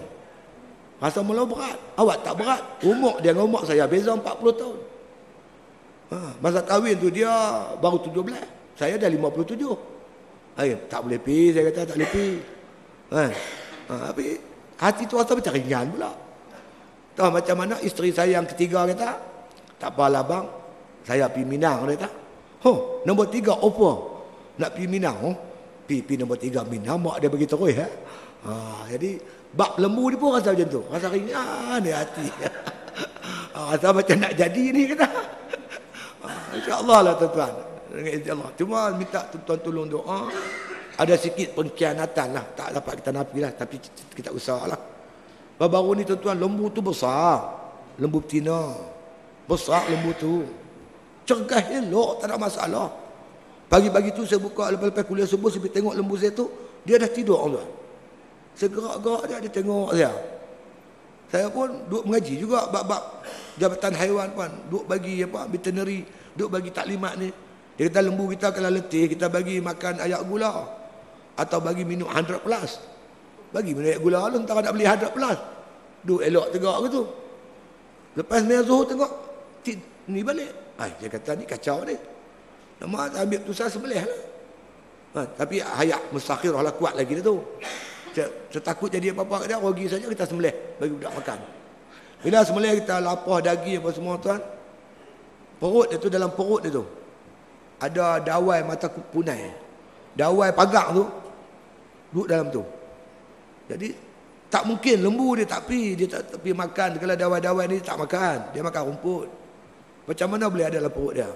Rasa mula berat. Awak tak berat. Umur dia dengan umur saya beza 40 tahun. Ha, masa kahwin tu dia baru 17. Saya dah 57. Ay, tak boleh pi saya kata tak boleh pi. Ha. Ha, tapi hati tu rasa macam ringan pula. Tahu macam mana isteri saya yang ketiga kata, tak apalah bang, saya pergi Minang dia kata. Oh, nombor tiga apa? Nak pergi Minang. Oh? Pi nombor tiga min. Mak dia bagi terus ya. Ha, jadi bab lembu ni pun rasa macam tu. Rasa ringan di hati. ha, rasa macam nak jadi ni kata. Ha, InsyaAllah lah tuan-tuan. Dengan izin Allah. Cuma minta tuan-tuan tolong doa. Ada sikit pengkhianatan lah. Tak dapat kita nafi lah. Tapi kita usaha lah. Baru-baru ni tuan-tuan lembu tu besar. Lembu betina. Besar lembu tu. Cergah elok. Tak ada masalah. Pagi-pagi tu saya buka lepas-lepas kuliah subuh saya tengok lembu saya tu dia dah tidur Allah. Saya gerak-gerak dia dia tengok saya. Saya pun duduk mengaji juga bab-bab jabatan haiwan pun duduk bagi apa veterinary duduk bagi taklimat ni. Dia kata lembu kita kalau letih kita bagi makan ayak gula atau bagi minum 100 plus. Bagi minum gula lu entah nak beli 100 plus. Duduk elok tegak gitu. Lepas ni Zuhur tengok ni balik. Ai dia kata ni kacau ni. Nama ambil tu saya sembelih lah. Ha, tapi hayat mustakhirah lah kuat lagi dia tu. Saya, takut jadi apa-apa dia, rugi saja kita sembelih bagi budak makan. Bila sembelih kita lapar daging apa semua tuan. Perut dia tu dalam perut dia tu. Ada dawai mata punai. Dawai pagak tu duduk dalam tu. Jadi tak mungkin lembu dia tak pi, dia tak pi makan kalau dawai-dawai ni tak makan, dia makan rumput. Macam mana boleh ada dalam perut dia?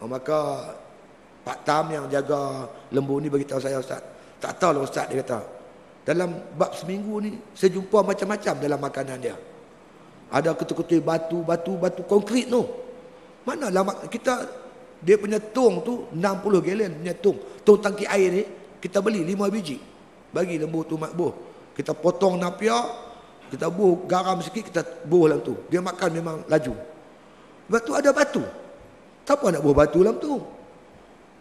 Oh, maka Pak Tam yang jaga lembu ni bagi tahu saya ustaz. Tak tahu lah ustaz dia kata. Dalam bab seminggu ni saya jumpa macam-macam dalam makanan dia. Ada ketul-ketul batu, batu, batu konkrit tu. Mana lama kita dia punya tong tu 60 galen punya tong. Tong tangki air ni kita beli 5 biji. Bagi lembu tu makbuh. Kita potong napia, kita buh garam sikit kita buh dalam tu. Dia makan memang laju. Lepas tu ada batu. Siapa nak buah batu dalam tu?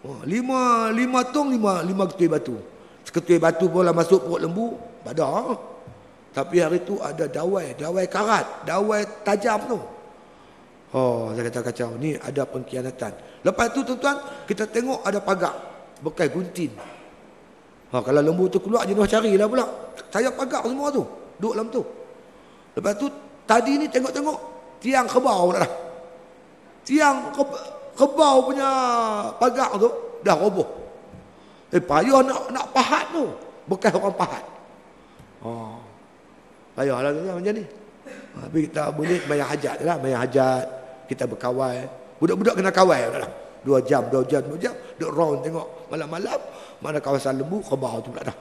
Oh, lima, lima tong, lima, lima ketui batu. Seketui batu pula masuk perut lembu, pada. Tapi hari tu ada dawai, dawai karat, dawai tajam tu. Oh, saya kata kacau. Ni ada pengkhianatan. Lepas tu tuan-tuan, kita tengok ada pagar. Bekai gunting. Ha, kalau lembu tu keluar, jenuh carilah pula. Saya pagar semua tu. Duduk dalam tu. Lepas tu, tadi ni tengok-tengok, tiang kebau dah. Tiang kebau kebau punya pagar tu dah roboh. Eh payah nak nak pahat tu. Bekas orang pahat. Oh. Payahlah tu macam ni. Tapi kita boleh bayar hajat lah, bayar hajat. Kita berkawal. Budak-budak kena kawal. Dua jam, dua jam, dua jam. Duk round tengok malam-malam. Mana kawasan lembu, kebau tu pula dah.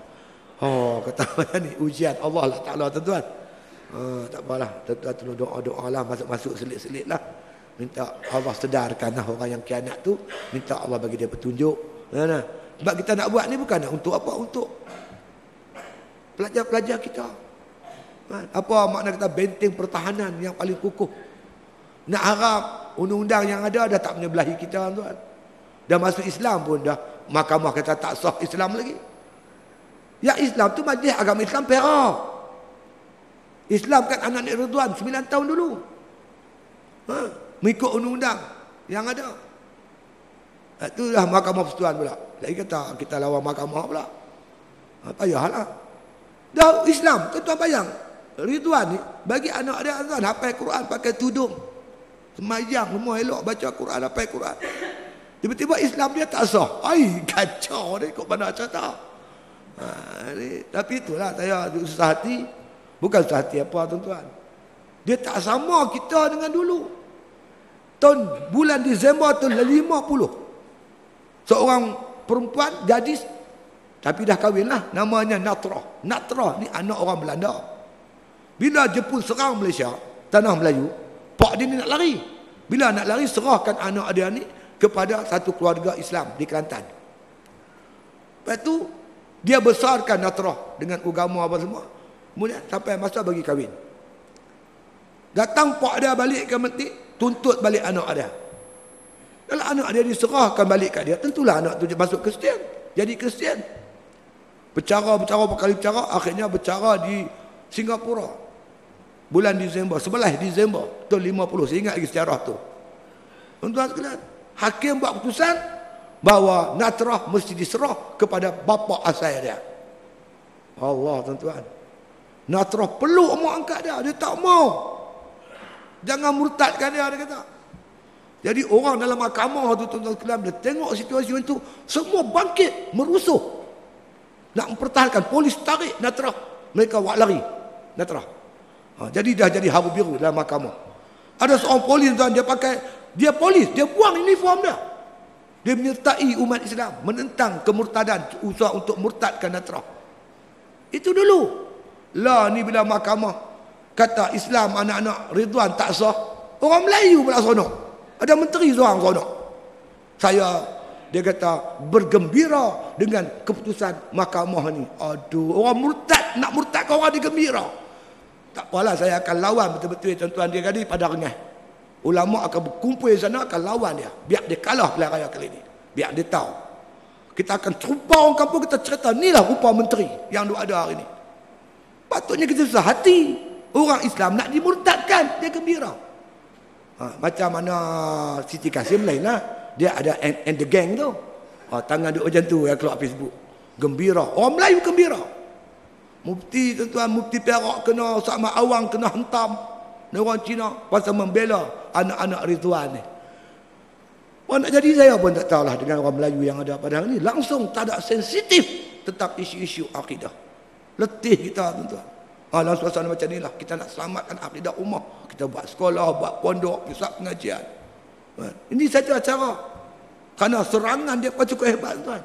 Oh, kata ni. Ujian Allah lah Ta'ala tuan-tuan. Uh, tak apalah. Tuan-tuan tolong doa-doa lah. Masuk-masuk selit-selit lah minta Allah sedarkanlah orang yang kianat tu minta Allah bagi dia petunjuk nah, nah. sebab kita nak buat ni bukan nak untuk apa untuk pelajar-pelajar kita ha? apa makna kita benteng pertahanan yang paling kukuh nak harap undang-undang yang ada dah tak menyebelahi kita tuan dah masuk Islam pun dah mahkamah kata tak sah Islam lagi ya Islam tu majlis agama Islam perak Islam kan anak Nek Ridwan 9 tahun dulu ha? mengikut undang-undang yang ada. Itulah mahkamah persekutuan pula. Lagi kata kita lawan mahkamah pula. Ha, payahlah. Dah Islam, tuan-tuan bayang. Ridwan ni, bagi anak dia azan, hafal Quran pakai tudung. Semayang semua elok baca Quran, hafal Quran. Tiba-tiba Islam dia tak sah. Ai, kacau ni kok mana cerita. Ha, ni. Tapi itulah saya susah hati. Bukan susah hati apa tuan-tuan. Dia tak sama kita dengan dulu. Tahun bulan Disember tahun 50. Seorang perempuan gadis tapi dah kahwin lah. Namanya Natrah. Natrah ni anak orang Belanda. Bila Jepun serang Malaysia, tanah Melayu, pak dia ni nak lari. Bila nak lari, serahkan anak dia ni kepada satu keluarga Islam di Kelantan. Lepas tu, dia besarkan Natrah dengan agama apa semua. Kemudian sampai masa bagi kahwin. Datang pak dia balik ke mati, tuntut balik anak dia. Kalau anak dia diserahkan balik kat dia, tentulah anak tu masuk Kristian. Jadi Kristian. Bercara, bercara, berkali bercara, akhirnya bercara di Singapura. Bulan Disember, sebelah Disember, tahun 50. Saya ingat lagi sejarah tu. Tuan-tuan sekalian, hakim buat keputusan bahawa Natrah mesti diserah kepada bapa asal dia. Allah tuan-tuan. Natrah peluk mak angkat dia, dia tak mau. Jangan murtadkan dia, dia kata. Jadi orang dalam mahkamah tu tuan-tuan sekalian dia tengok situasi itu semua bangkit merusuh. Nak mempertahankan polis tarik Natrah. Mereka buat lari. Natrah. Ha, jadi dah jadi haru biru dalam mahkamah. Ada seorang polis tuan dia pakai dia polis, dia buang uniform dia. Dia menyertai umat Islam menentang kemurtadan usaha untuk murtadkan Natrah. Itu dulu. Lah ni bila mahkamah kata Islam anak-anak Ridwan tak sah orang Melayu pula sonok ada menteri seorang sonok saya dia kata bergembira dengan keputusan mahkamah ni aduh orang murtad nak murtad kau orang digembira tak apalah saya akan lawan betul-betul tuan-tuan dia tadi pada rengah ulama akan berkumpul di sana akan lawan dia. Biar dia kalah pilihan raya kali ini. Biar dia tahu. Kita akan terupah orang kampung kita cerita inilah rupa menteri yang ada hari ini. Patutnya kita susah hati. Orang Islam nak dimurtadkan. Dia gembira. Ha, macam mana Siti Kasim lain lah. Dia ada and, and the gang tu. Ha, tangan dia macam tu yang keluar Facebook. Gembira. Orang Melayu gembira. Mufti tuan-tuan mufti Perak kena sama awang kena hentam ni orang Cina pasal membela anak-anak Rizwan ni Orang nak jadi saya pun tak tahulah dengan orang Melayu yang ada pada hari ini. Langsung tak ada sensitif tentang isu-isu akidah. Letih kita tuan-tuan. Ha, dalam suasana macam inilah kita nak selamatkan akidah ummah. Kita buat sekolah, buat pondok, pusat pengajian. Ha, ini saja cara. Karena serangan dia pun cukup hebat tuan.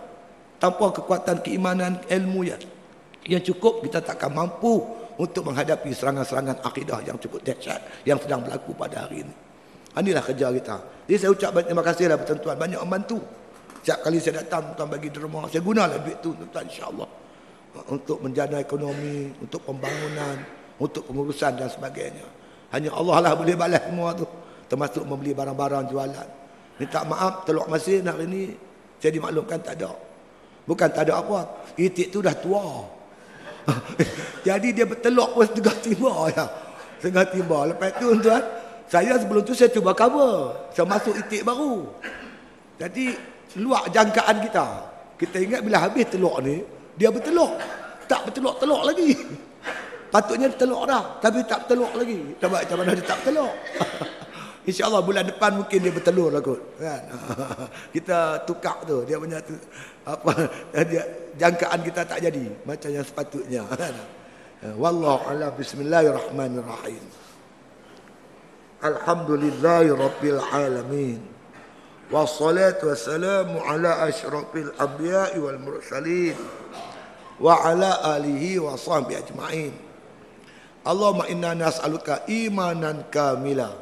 Tanpa kekuatan keimanan ilmu yang, yang cukup, kita takkan mampu untuk menghadapi serangan-serangan akidah yang cukup dahsyat yang sedang berlaku pada hari ini. Inilah kerja kita. Jadi saya ucap terima kasihlah tuan Banyak membantu. Setiap kali saya datang, tuan bagi derma. Saya gunalah duit tu, tuan insyaAllah untuk menjana ekonomi, untuk pembangunan, untuk pengurusan dan sebagainya. Hanya Allah lah boleh balas semua tu. Termasuk membeli barang-barang jualan. Minta maaf, teluk masih hari ini saya dimaklumkan tak ada. Bukan tak ada apa. Itik tu dah tua. Jadi dia berteluk pun setengah timba ya. Setengah timba. Lepas tu tuan, saya sebelum tu saya cuba cover. Saya masuk itik baru. Jadi luar jangkaan kita. Kita ingat bila habis teluk ni, dia bertelur. Tak bertelur-telur lagi. Patutnya bertelur dah. Tapi tak bertelur lagi. Coba macam mana dia tak bertelur. InsyaAllah bulan depan mungkin dia bertelur lah kot. Kan? kita tukar tu. Dia punya tu, apa, dia, jangkaan kita tak jadi. Macam yang sepatutnya. Kan? Wallahu bismillahirrahmanirrahim. Alhamdulillahi rabbil alamin. Wassalatu wassalamu ala ashrafil anbiya'i wal mursalin wa ala alihi wa sahbihi ajma'in. Allahumma inna nas'aluka imanan kamila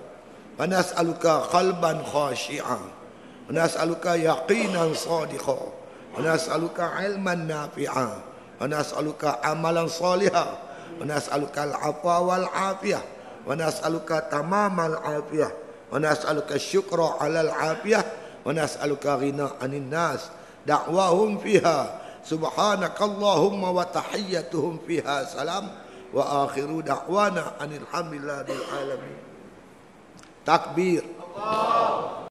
wa nas'aluka qalban khashi'a wa nas'aluka yaqinan sadiqa Ana as'aluka ilman nafi'ah Ana as'aluka amalan salihah. Ana as'aluka al-afwa wal afiyah wa nas'aluka tamamal afiyah. Ana as'aluka syukra alal afiyah. Ana as'aluka ghina anin nas. Da'wahum fiha. Subhanakallahumma wa tahiyyatuhum fiha salam. Wa akhiru da'wana anil hamdulillahi alamin. Takbir. Allah.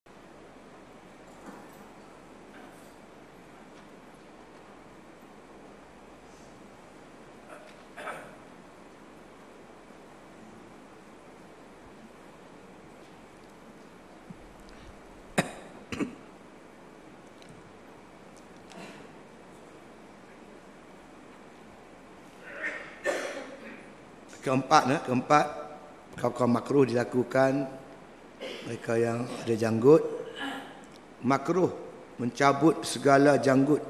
Keempat eh, keempat. Kau-kau makruh dilakukan. Mereka yang ada janggut. Makruh mencabut segala janggut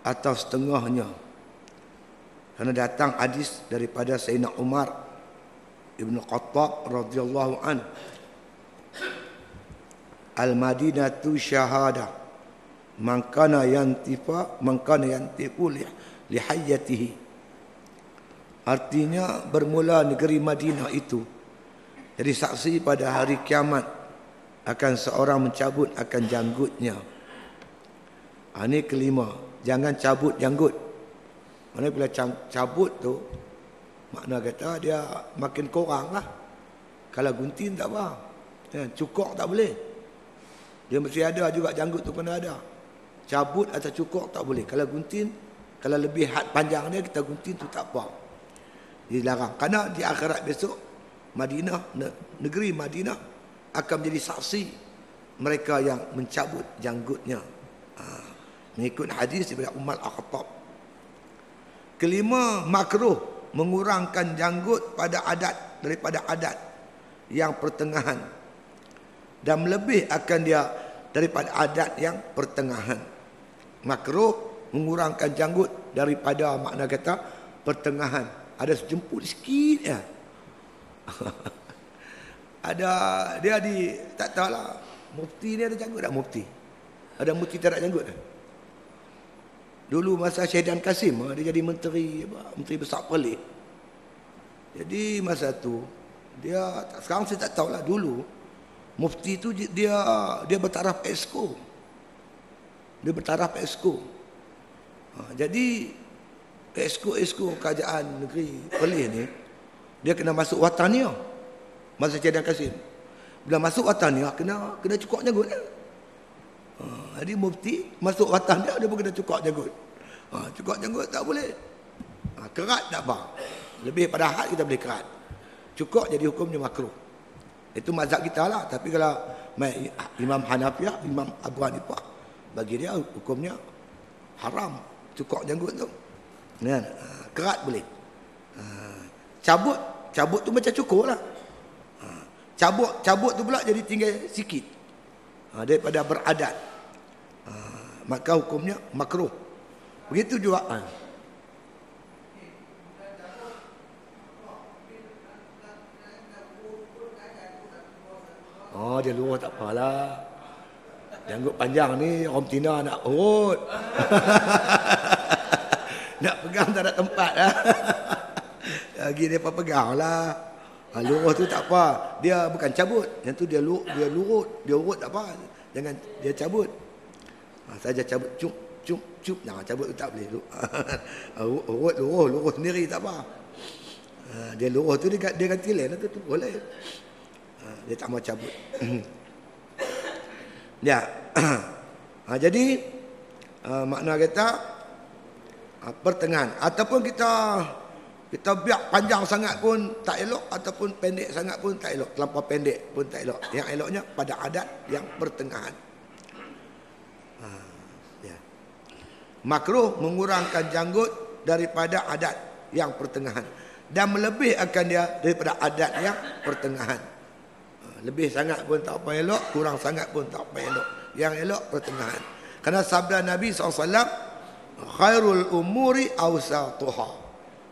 atau setengahnya. Kerana datang hadis daripada Sayyidina Umar Ibn Khattab radhiyallahu an Al-Madinatu syahadah man kana yantifa man kana yantifu li, hayyatihi Artinya bermula negeri Madinah itu jadi saksi pada hari kiamat akan seorang mencabut akan janggutnya. Ha, ini kelima. Jangan cabut janggut. Mana bila cabut tu, makna kata dia makin kurang lah. Kalau gunting tak apa. Ya, cukup tak boleh. Dia mesti ada juga janggut tu kena ada. Cabut atau cukup tak boleh. Kalau gunting, kalau lebih had panjang dia, kita gunting tu tak apa dilarang. Kerana di akhirat besok Madinah negeri Madinah akan menjadi saksi mereka yang mencabut janggutnya. Ha, mengikut hadis daripada Umar Al-Khattab. Kelima makruh mengurangkan janggut pada adat daripada adat yang pertengahan. Dan lebih akan dia daripada adat yang pertengahan. Makruh mengurangkan janggut daripada makna kata pertengahan ada sejemput sikit ya. ada dia di tak tahulah mufti ni ada janggut tak mufti? Ada mufti tak ada janggut dulu masa Syedan Kasim ah, dia jadi menteri apa, menteri besar pelik. Jadi masa tu dia sekarang saya tak tahulah dulu mufti tu dia dia bertaraf esko dia bertaraf esko ha, jadi esko-esko kerajaan negeri Perlis ni dia kena masuk watania masa Cik Dan Kasim. Bila masuk watania kena kena cukup jagut ha, jadi mufti masuk watania dia pun kena cukup jagut. Ha, cukup jagut tak boleh. Ha, kerat tak apa. Lebih pada had kita boleh kerat. Cukup jadi hukumnya makruh. Itu mazhab kita lah. Tapi kalau Imam Hanafiah Imam Abu Hanifah bagi dia hukumnya haram. Cukup janggut tu Kan? Kerat boleh. Ha, cabut, cabut tu macam cukup lah. Ha, cabut, cabut tu pula jadi tinggal sikit. Daripada beradat. Maka hukumnya makruh. Begitu juga. Oh dia luar tak apalah. Janggut panjang ni Om Tina nak urut. nak pegang tak ada tempat lah. Lagi dia pegang lah. Ha, lurus tu tak apa. Dia bukan cabut. Yang tu dia lurut, dia lurut, dia urut tak apa. Jangan dia cabut. Ha, saja cabut cup cup cup jangan cabut tak boleh. Ha, urut lurus, lurus sendiri tak apa. Ha, dia lurus tu dia, dia ganti lain tu, tu boleh. Ha, dia tak mau cabut. ya. Ha, jadi uh, makna kata pertengahan ataupun kita kita biar panjang sangat pun tak elok ataupun pendek sangat pun tak elok. Terlampau pendek pun tak elok. Yang eloknya pada adat yang pertengahan ha, ya. makruh mengurangkan janggut daripada adat yang pertengahan. Dan melebih akan dia daripada adat yang pertengahan. Ha, lebih sangat pun tak apa elok kurang sangat pun tak apa elok. Yang elok pertengahan. Kerana sabda Nabi SAW khairul umuri awsatuha.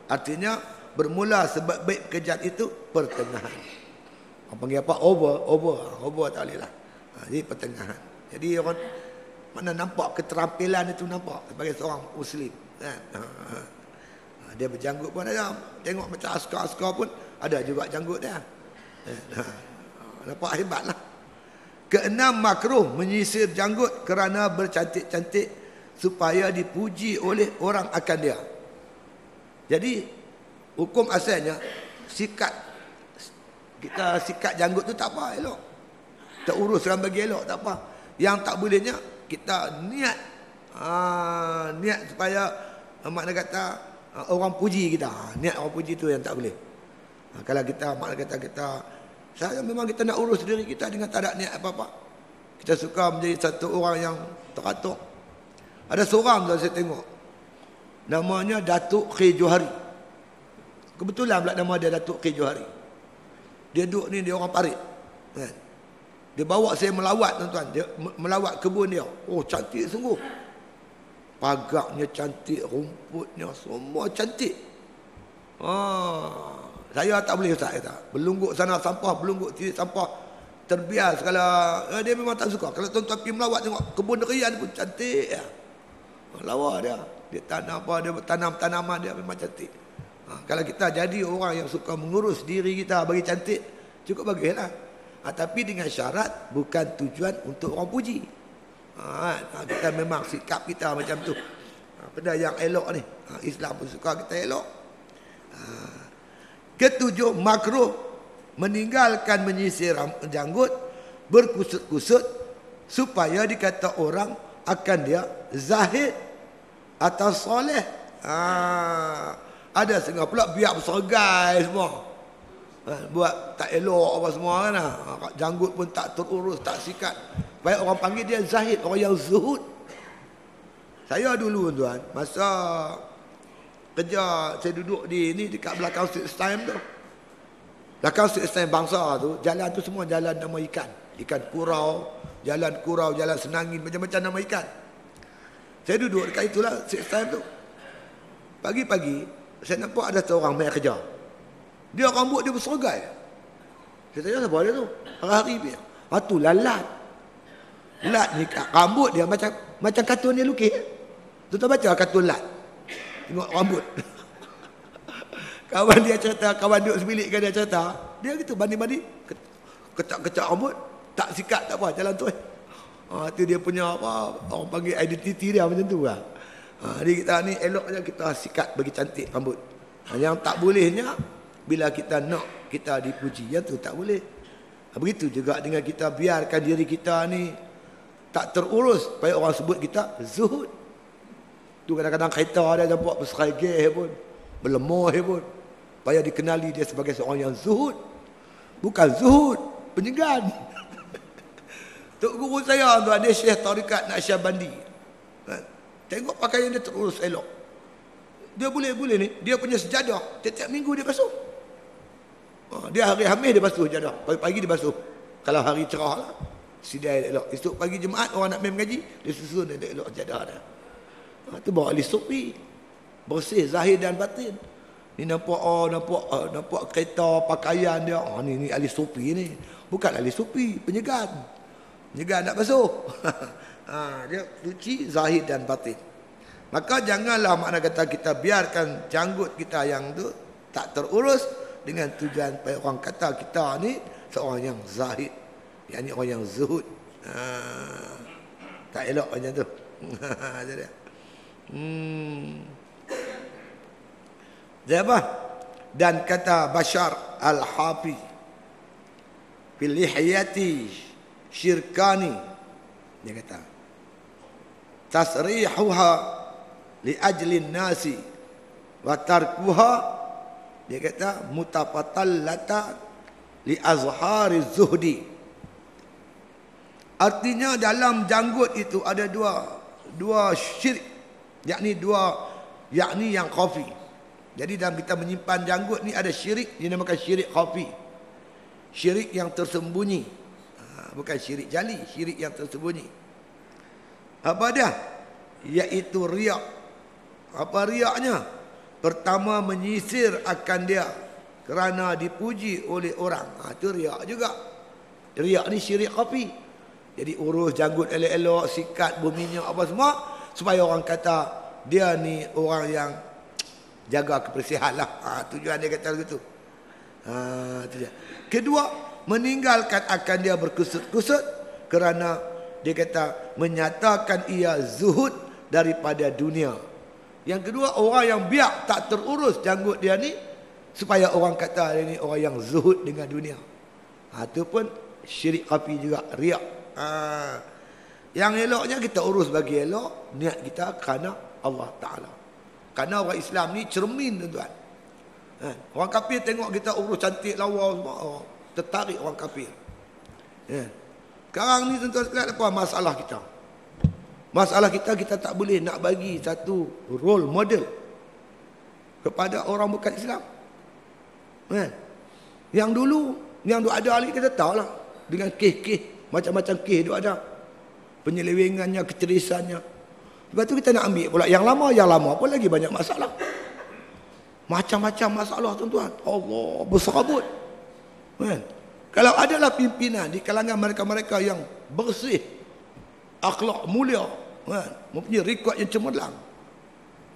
Artinya bermula sebab baik pekerjaan itu pertengahan. Orang panggil apa? Over over. Over tak boleh lah. Ha, jadi pertengahan. Jadi orang mana nampak keterampilan itu nampak? Sebagai seorang muslim kan? Ha, ha. dia berjanggut pun ada. Tengok macam askar-askar pun ada juga janggut dia. Ha, nampak hebat lah keenam makruh menyisir janggut kerana bercantik-cantik supaya dipuji oleh orang akan dia. Jadi hukum asalnya sikat kita sikat janggut tu tak apa elok. Tak uruskan bagi elok tak apa. Yang tak bolehnya kita niat aa, ha, niat supaya makna kata aa, orang puji kita. Niat orang puji tu yang tak boleh. Ha, kalau kita makna kata kita saya memang kita nak urus diri kita dengan tak ada niat apa-apa. Kita suka menjadi satu orang yang teratur ada seorang tu saya tengok. Namanya Datuk K. Johari. Kebetulan pula nama dia Datuk K. Johari. Dia duduk ni dia orang parit. Kan? Dia bawa saya melawat tuan-tuan. Dia melawat kebun dia. Oh cantik sungguh. Pagaknya cantik, rumputnya semua cantik. Ah, saya tak boleh ustaz kata. Belungguk sana sampah, belungguk sini sampah. Terbiar segala. Eh, dia memang tak suka. Kalau tuan-tuan pergi melawat tengok kebun derian pun cantik ya. Lawa dia. Dia tanam apa, dia tanam tanaman dia memang cantik. Ha, kalau kita jadi orang yang suka mengurus diri kita bagi cantik, cukup bagilah. Ha, tapi dengan syarat bukan tujuan untuk orang puji. Ha, ha, kita memang sikap kita macam tu. Ha, benda yang elok ni. Ha, Islam pun suka kita elok. Ha, ketujuh, makruh meninggalkan menyisir janggut berkusut-kusut supaya dikata orang akan dia zahid atau soleh. Ha, ada setengah pula biar bersergai semua. Ha, buat tak elok apa semua kan ha, janggut pun tak terurus tak sikat. Baik orang panggil dia zahid orang yang zuhud. Saya dulu tuan masa kerja saya duduk di ni dekat belakang six time tu. Belakang six time bangsa tu jalan tu semua jalan nama ikan. Ikan kurau jalan kurau jalan senangin macam-macam nama ikan saya duduk dekat itulah six time tu pagi-pagi saya nampak ada seorang main kerja dia rambut dia bersergai. Saya tanya siapa dia tu? Hari-hari dia. Ah tu lalat. Lat ni rambut dia macam macam kartun dia lukis. Tu tak baca kartun lat. Tengok rambut. kawan dia cerita, kawan duduk sebilik kan dia cerita. Dia gitu bandi-bandi. Kecak-kecak rambut. Tak sikat tak apa jalan tu eh. Ha, tu dia punya apa orang panggil identiti dia macam tu lah. Ha, jadi kita ni eloknya kita sikat bagi cantik rambut. Ha, yang tak bolehnya bila kita nak kita dipuji yang tu tak boleh ha, begitu juga dengan kita biarkan diri kita ni tak terurus supaya orang sebut kita zuhud tu kadang-kadang kereta ada nampak berseragih pun berlemah pun supaya dikenali dia sebagai seorang yang zuhud bukan zuhud penyegan Tok guru saya tu ada Syekh Tarikat Naqsyabandi. Ha? Tengok pakaian dia terurus elok. Dia boleh-boleh ni, dia punya sejadah, tiap-tiap minggu dia basuh. Ha, dia hari Hamis dia basuh jadah. Pagi-pagi dia basuh. Kalau hari cerah lah. Sidai elok. Esok pagi Jumaat orang nak main mengaji. Dia susun dia elok jadah dia. Ha, tu bawa ahli supi. Bersih zahir dan batin. Ni nampak oh, nampak oh, nampak kereta pakaian dia. Oh, ni ni ahli supi ni. Bukan ahli supi, penyegan. Penyegan nak basuh. ha, dia suci zahir dan batin. Maka janganlah makna kata kita biarkan janggut kita yang tu tak terurus dengan tujuan orang kata kita ni seorang yang zahid. Yang ni orang yang zuhud. Ha, tak elok macam tu. Jadi hmm. Apa? Dan kata Bashar al-Hafi fil lihyati syirkani dia kata tasrihuha li ajli nasi wa tarkuha dia kata mutapatallata li azhari zuhdi. Artinya dalam janggut itu ada dua dua syirik yakni dua yakni yang khafi. Jadi dalam kita menyimpan janggut ni ada syirik dinamakan syirik khafi. Syirik yang tersembunyi. Bukan syirik jali, syirik yang tersembunyi. Apa dia? Iaitu riak. Apa riaknya? Pertama menyisir akan dia kerana dipuji oleh orang. Ha, itu riak juga. Riak ni syirik kopi. Jadi urus janggut elok-elok, sikat berminyak apa semua. Supaya orang kata dia ni orang yang jaga kebersihan lah. Ha, tujuan dia kata begitu. Ha. Kedua, meninggalkan akan dia berkusut-kusut kerana dia kata menyatakan ia zuhud daripada dunia. Yang kedua orang yang biak tak terurus janggut dia ni supaya orang kata dia ni orang yang zuhud dengan dunia. Ha tu pun syirik kafi juga riak. Ha yang eloknya kita urus bagi elok niat kita kerana Allah Taala. Kerana orang Islam ni cermin tuan-tuan. Ha, orang kafir tengok kita urus cantik lawa semua oh, tertarik orang kafir. Ya. Sekarang ni tuan-tuan sekalian apa masalah kita? Masalah kita kita tak boleh nak bagi satu role model kepada orang bukan Islam. Kan? Yang dulu Yang duk ada ni kita tahu lah. Dengan keh-keh. Macam-macam keh duk ada. Penyelewengannya, kecerdasannya. Lepas tu kita nak ambil pula yang lama. Yang lama pun lagi banyak masalah. Macam-macam masalah tuan-tuan. Allah berserabut. Kan? Kalau adalah pimpinan di kalangan mereka-mereka yang bersih. Akhlak mulia. Kan? Mempunyai rekod yang cemerlang.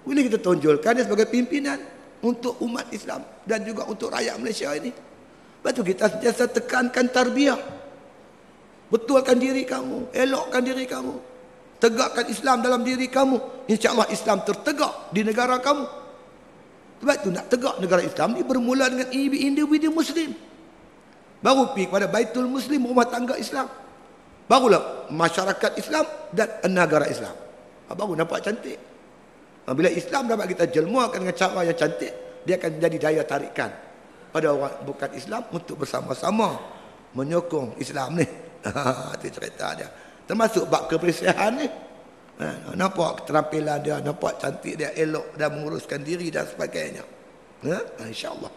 Ini kita tunjulkan dia sebagai pimpinan untuk umat Islam dan juga untuk rakyat Malaysia ini. Lepas tu kita sentiasa tekankan tarbiyah. Betulkan diri kamu, elokkan diri kamu. Tegakkan Islam dalam diri kamu. InsyaAllah Islam tertegak di negara kamu. Sebab itu nak tegak negara Islam ni bermula dengan individu Muslim. Baru pergi kepada Baitul Muslim, rumah tangga Islam. Barulah masyarakat Islam dan negara Islam. Baru nampak cantik. Bila Islam dapat kita jelmuakan dengan cara yang cantik, dia akan jadi daya tarikan pada orang bukan Islam untuk bersama-sama menyokong Islam ni. Itu cerita dia. Termasuk bab kebersihan ni. Ha, nampak keterampilan dia, nampak cantik dia, elok dan menguruskan diri dan sebagainya. Ha, InsyaAllah.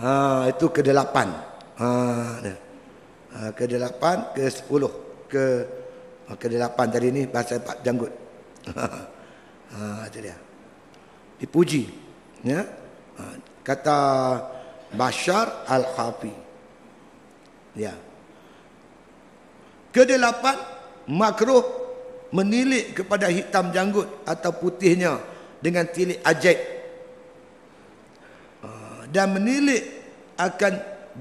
Ha, itu ke delapan. Ha, ha, ke delapan, ke sepuluh. Ke, ha, ke delapan tadi ni bahasa Pak Janggut. ha, itu dia. Dipuji. Ya. Ha, kata Bashar Al-Hafi. Ya. Kedelapan, makruh menilik kepada hitam janggut atau putihnya dengan tilik ajaib. Dan menilik akan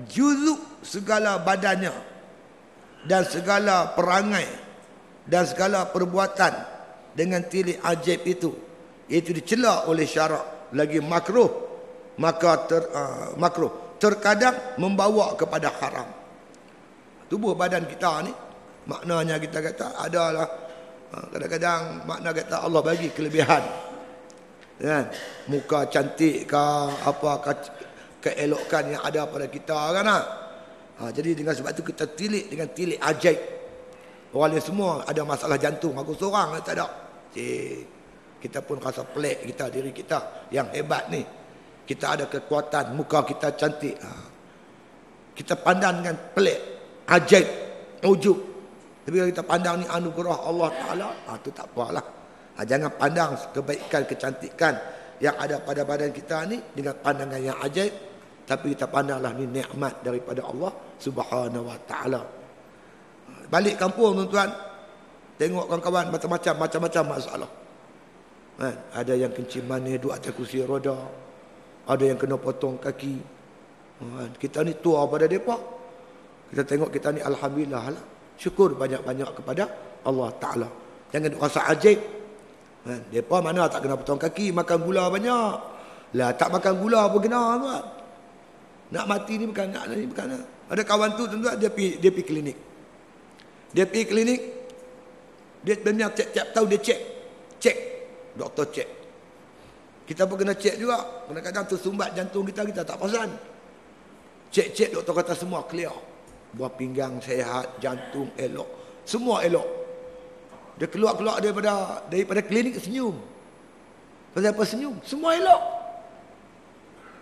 juzuk segala badannya dan segala perangai dan segala perbuatan dengan tilik ajaib itu. Itu dicela oleh syarak lagi makruh maka ter, uh, makruh. Terkadang membawa kepada haram. Tubuh badan kita ni maknanya kita kata adalah ha, kadang-kadang makna kata Allah bagi kelebihan. Kan muka cantik ke apa ke, keelokan yang ada pada kita kan ha? ha, jadi dengan sebab itu kita tilik dengan tilik ajaib. Orang lain semua ada masalah jantung aku seorang tak ada. Cik, kita pun rasa pelik kita diri kita yang hebat ni. Kita ada kekuatan muka kita cantik ha. kita pandang dengan pelik ajaib ujub. Tapi kalau kita pandang ni anugerah Allah Ta'ala ha, tu tak apalah ha, jangan pandang kebaikan kecantikan yang ada pada badan kita ni dengan pandangan yang ajaib tapi kita pandanglah ni nikmat daripada Allah Subhanahu Wa Ta'ala balik kampung tuan-tuan tengok kawan-kawan macam-macam macam-macam masalah ha, ada yang kencing manis duduk atas kursi roda ada yang kena potong kaki ha, kita ni tua pada mereka kita tengok kita ni Alhamdulillah lah. Syukur banyak-banyak kepada Allah Ta'ala. Jangan rasa ajaib. Ha, mereka mana tak kena potong kaki, makan gula banyak. Lah tak makan gula pun kena. Tuan. Nak mati ni bukan nak ni bukan. Ada kawan tu tuan dia pi dia pi klinik. Dia pi klinik. Dia benar tiap-tiap tahu dia cek. Cek. Doktor cek. Kita pun kena cek juga. Kadang-kadang tersumbat jantung kita, kita tak perasan. Cek-cek doktor kata semua clear buah pinggang sehat, jantung elok, semua elok. Dia keluar-keluar daripada daripada klinik senyum. Pasal apa senyum? Semua elok.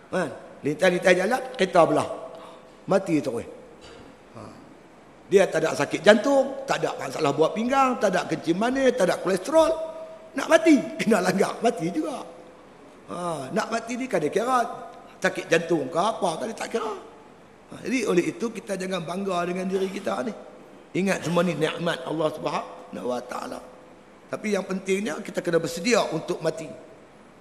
Kan? Lintas-lintas jalan, kereta belah. Mati tu. Ha. Dia tak ada sakit jantung, tak ada masalah buah pinggang, tak ada kencing manis, tak ada kolesterol. Nak mati, kena langgar, mati juga. Ha. Nak mati ni kan dia kira sakit jantung ke apa, kan dia tak kira. Ha, jadi oleh itu kita jangan bangga dengan diri kita ni. Ingat semua ni nikmat Allah Subhanahu wa taala. Tapi yang pentingnya kita kena bersedia untuk mati.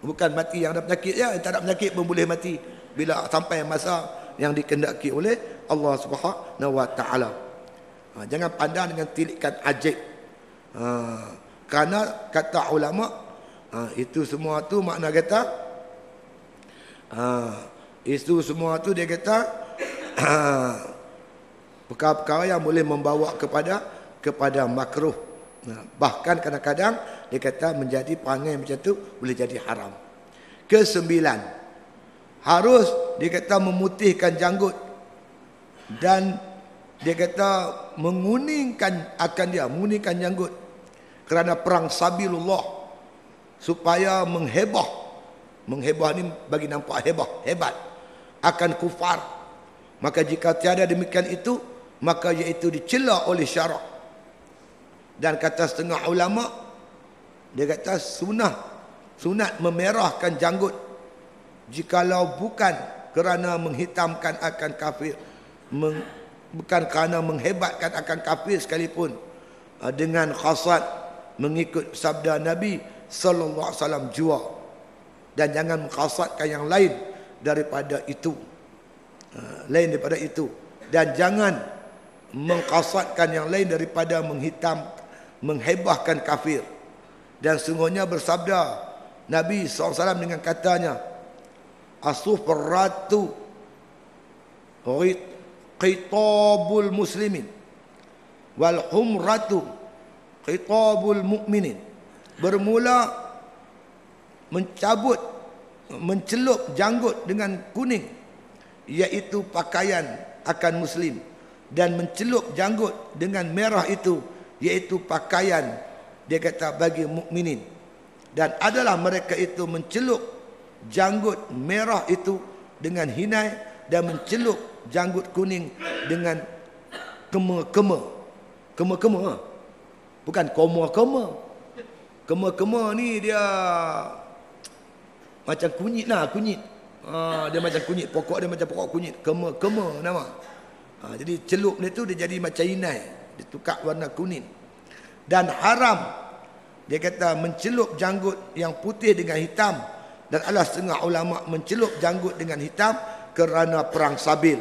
Bukan mati yang ada penyakit ya, yang tak ada penyakit pun boleh mati bila sampai masa yang dikendaki oleh Allah Subhanahu wa taala. Ha, jangan pandang dengan tilikan ajaib. Ha, kerana kata ulama ha, itu semua tu makna kata ha, itu semua tu dia kata perkara-perkara yang boleh membawa kepada kepada makruh. Bahkan kadang-kadang dia kata menjadi perangai macam tu boleh jadi haram. Kesembilan, harus dia kata memutihkan janggut dan dia kata menguningkan akan dia, menguningkan janggut kerana perang sabilullah supaya menghebah menghebah ni bagi nampak hebah hebat akan kufar Maka jika tiada demikian itu, maka iaitu dicela oleh syarak. Dan kata setengah ulama, dia kata sunah, sunat memerahkan janggut. Jikalau bukan kerana menghitamkan akan kafir, meng, bukan kerana menghebatkan akan kafir sekalipun, uh, dengan khasat mengikut sabda Nabi sallallahu alaihi wasallam jua. Dan jangan mengkhasatkan yang lain daripada itu. Uh, lain daripada itu. Dan jangan mengkhasatkan yang lain daripada menghitam menghebahkan kafir. Dan sungguhnya bersabda Nabi SAW dengan katanya asufratu qitabul muslimin. Wal humratu qitabul mu'minin. Bermula mencabut mencelup janggut dengan kuning iaitu pakaian akan muslim. Dan mencelup janggut dengan merah itu iaitu pakaian dia kata bagi mukminin dan adalah mereka itu mencelup janggut merah itu dengan hinai dan mencelup janggut kuning dengan kema-kema. Kema-kema ha? bukan koma-koma kema-kema ni dia macam kunyit lah kunyit. Ha, dia macam kunyit pokok dia macam pokok kunyit. Kema-kema nama. Ha, jadi celup dia tu dia jadi macam inai dia tukar warna kuning. Dan haram. Dia kata mencelup janggut yang putih dengan hitam dan Allah setengah ulama mencelup janggut dengan hitam kerana perang sabil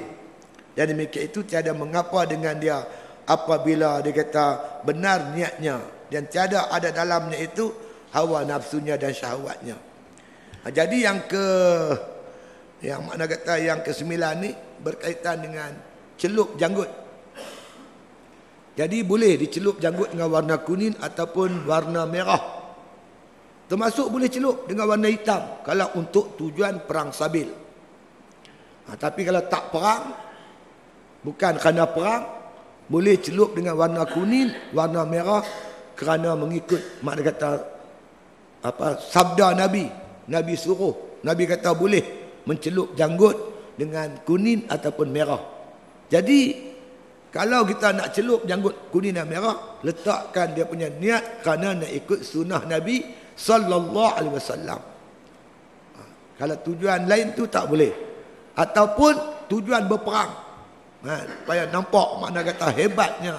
dan demikian itu tiada mengapa dengan dia apabila dia kata benar niatnya dan tiada ada dalamnya itu hawa nafsunya dan syahwatnya ha, jadi yang ke yang mana kata yang ke sembilan ni berkaitan dengan celup janggut. Jadi boleh dicelup janggut dengan warna kuning ataupun warna merah. Termasuk boleh celup dengan warna hitam kalau untuk tujuan perang sabil. Ha, tapi kalau tak perang, bukan kerana perang, boleh celup dengan warna kuning, warna merah kerana mengikut mak kata apa sabda Nabi. Nabi suruh, Nabi kata boleh mencelup janggut dengan kuning ataupun merah. Jadi kalau kita nak celup janggut kuning dan merah, letakkan dia punya niat kerana nak ikut sunnah Nabi sallallahu alaihi wasallam. Ha, kalau tujuan lain tu tak boleh. Ataupun tujuan berperang. Ha, supaya nampak makna kata hebatnya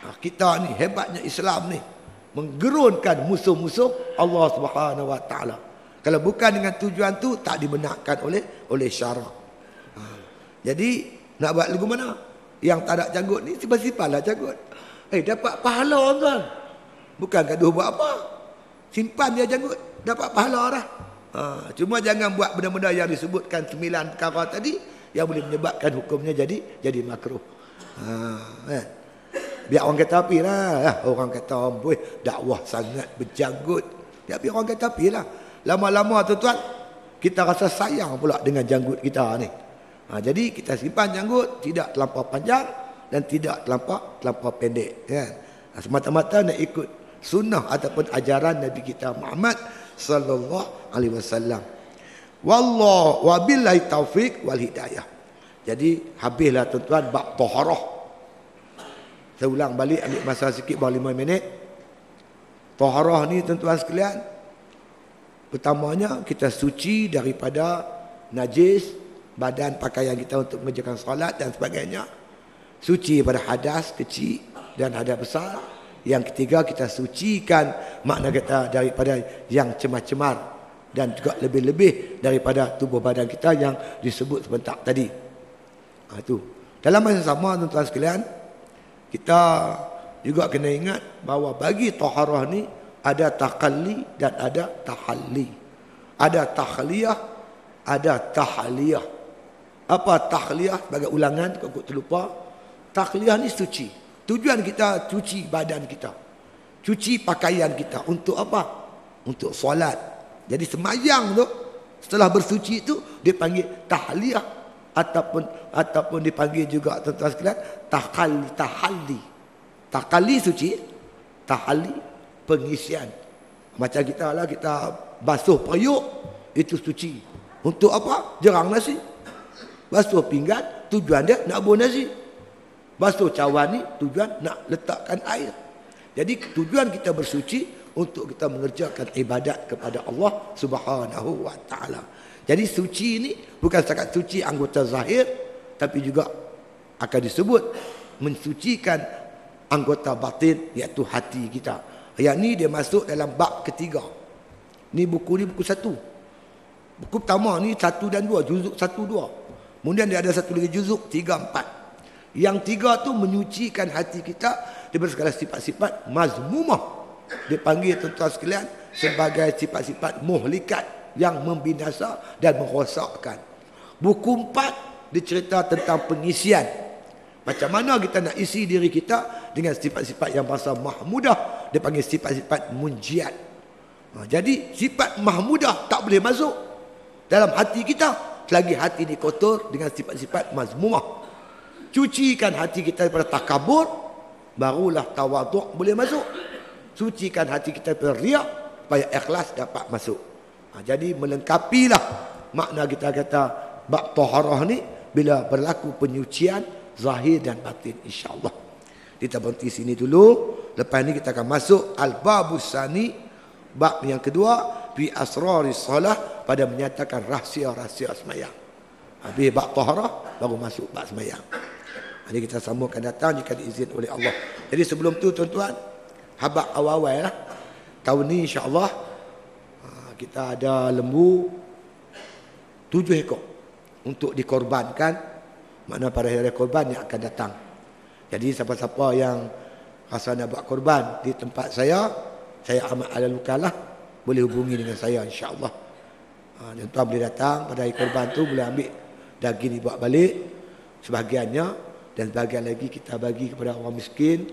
ha, kita ni, hebatnya Islam ni menggerunkan musuh-musuh Allah Subhanahu wa taala. Kalau bukan dengan tujuan tu tak dibenarkan oleh oleh syarak. Ha. Jadi nak buat lagu mana? Yang tak ada janggut ni simpan-simpanlah janggut. Eh dapat pahala tuan. Bukan gaduh buat apa. Simpan dia janggut dapat pahala dah. Ha. cuma jangan buat benda-benda yang disebutkan sembilan perkara tadi yang boleh menyebabkan hukumnya jadi jadi makruh. Ha, eh. Biar orang kata api lah. Orang kata, dakwah sangat berjanggut. Biar orang kata api lah. Lama-lama tuan-tuan kita rasa sayang pula dengan janggut kita ni. Ha, jadi kita simpan janggut tidak terlampau panjang dan tidak terlampau terlampau pendek kan. Ha, semata-mata nak ikut sunnah ataupun ajaran Nabi kita Muhammad sallallahu alaihi wasallam. Wallahu wabillahi taufik wal hidayah. Jadi habislah tuan-tuan bab taharah. Saya ulang balik ambil masa sikit baru 5 minit. Taharah ni tuan-tuan sekalian Pertamanya kita suci daripada najis badan pakaian kita untuk mengerjakan solat dan sebagainya. Suci daripada hadas kecil dan hadas besar. Yang ketiga kita sucikan makna kita daripada yang cemar-cemar dan juga lebih-lebih daripada tubuh badan kita yang disebut sebentar tadi. Ha, itu. Dalam masa sama tuan-tuan sekalian, kita juga kena ingat bahawa bagi taharah ni ada takalli dan ada tahalli. Ada tahliyah, ada tahliyah. Apa tahliyah sebagai ulangan kau terlupa? Tahliyah ni suci. Tujuan kita cuci badan kita. Cuci pakaian kita untuk apa? Untuk solat. Jadi semayang tu setelah bersuci itu dipanggil tahliyah ataupun ataupun dipanggil juga tuan-tuan sekalian tahalli tahalli. Tahalli suci, tahalli pengisian. Macam kita lah kita basuh periuk itu suci. Untuk apa? Jerang nasi. Basuh pinggan tujuan dia nak buah nasi. Basuh cawan ni tujuan nak letakkan air. Jadi tujuan kita bersuci untuk kita mengerjakan ibadat kepada Allah Subhanahu wa taala. Jadi suci ini bukan setakat suci anggota zahir tapi juga akan disebut mensucikan anggota batin iaitu hati kita. Yang ni dia masuk dalam bab ketiga. Ni buku ni buku satu. Buku pertama ni satu dan dua. Juzuk satu dua. Kemudian dia ada satu lagi juzuk tiga empat. Yang tiga tu menyucikan hati kita daripada segala sifat-sifat mazmumah. Dipanggil tuan-tuan sekalian sebagai sifat-sifat muhlikat yang membinasa dan merosakkan. Buku empat dicerita tentang pengisian. Macam mana kita nak isi diri kita dengan sifat-sifat yang bahasa mahmudah. Dia panggil sifat-sifat munjiat. Ha, jadi sifat mahmudah tak boleh masuk dalam hati kita selagi hati ini kotor dengan sifat-sifat mazmumah. Cucikan hati kita daripada takabur, barulah tawaduk boleh masuk. Sucikan hati kita daripada riak, supaya ikhlas dapat masuk. Ha, jadi melengkapilah makna kita kata bab taharah ni bila berlaku penyucian zahir dan batin insya-Allah. Kita berhenti sini dulu. Lepas ni kita akan masuk al-babus sani bab yang kedua fi asraris salah pada menyatakan rahsia-rahsia semayang. Habis bab taharah baru masuk bab semayang. Jadi kita sambungkan datang jika diizin oleh Allah. Jadi sebelum tu tuan-tuan, habaq awal-awal lah. Tahun ni insya-Allah ha, kita ada lembu tujuh ekor untuk dikorbankan mana pada hari korban yang akan datang. Jadi siapa-siapa yang rasa nak buat korban di tempat saya, saya amat ala lukalah boleh hubungi dengan saya insya-Allah. Ha, tuan boleh datang pada hari korban tu boleh ambil daging dibawa balik sebahagiannya dan sebahagian lagi kita bagi kepada orang miskin,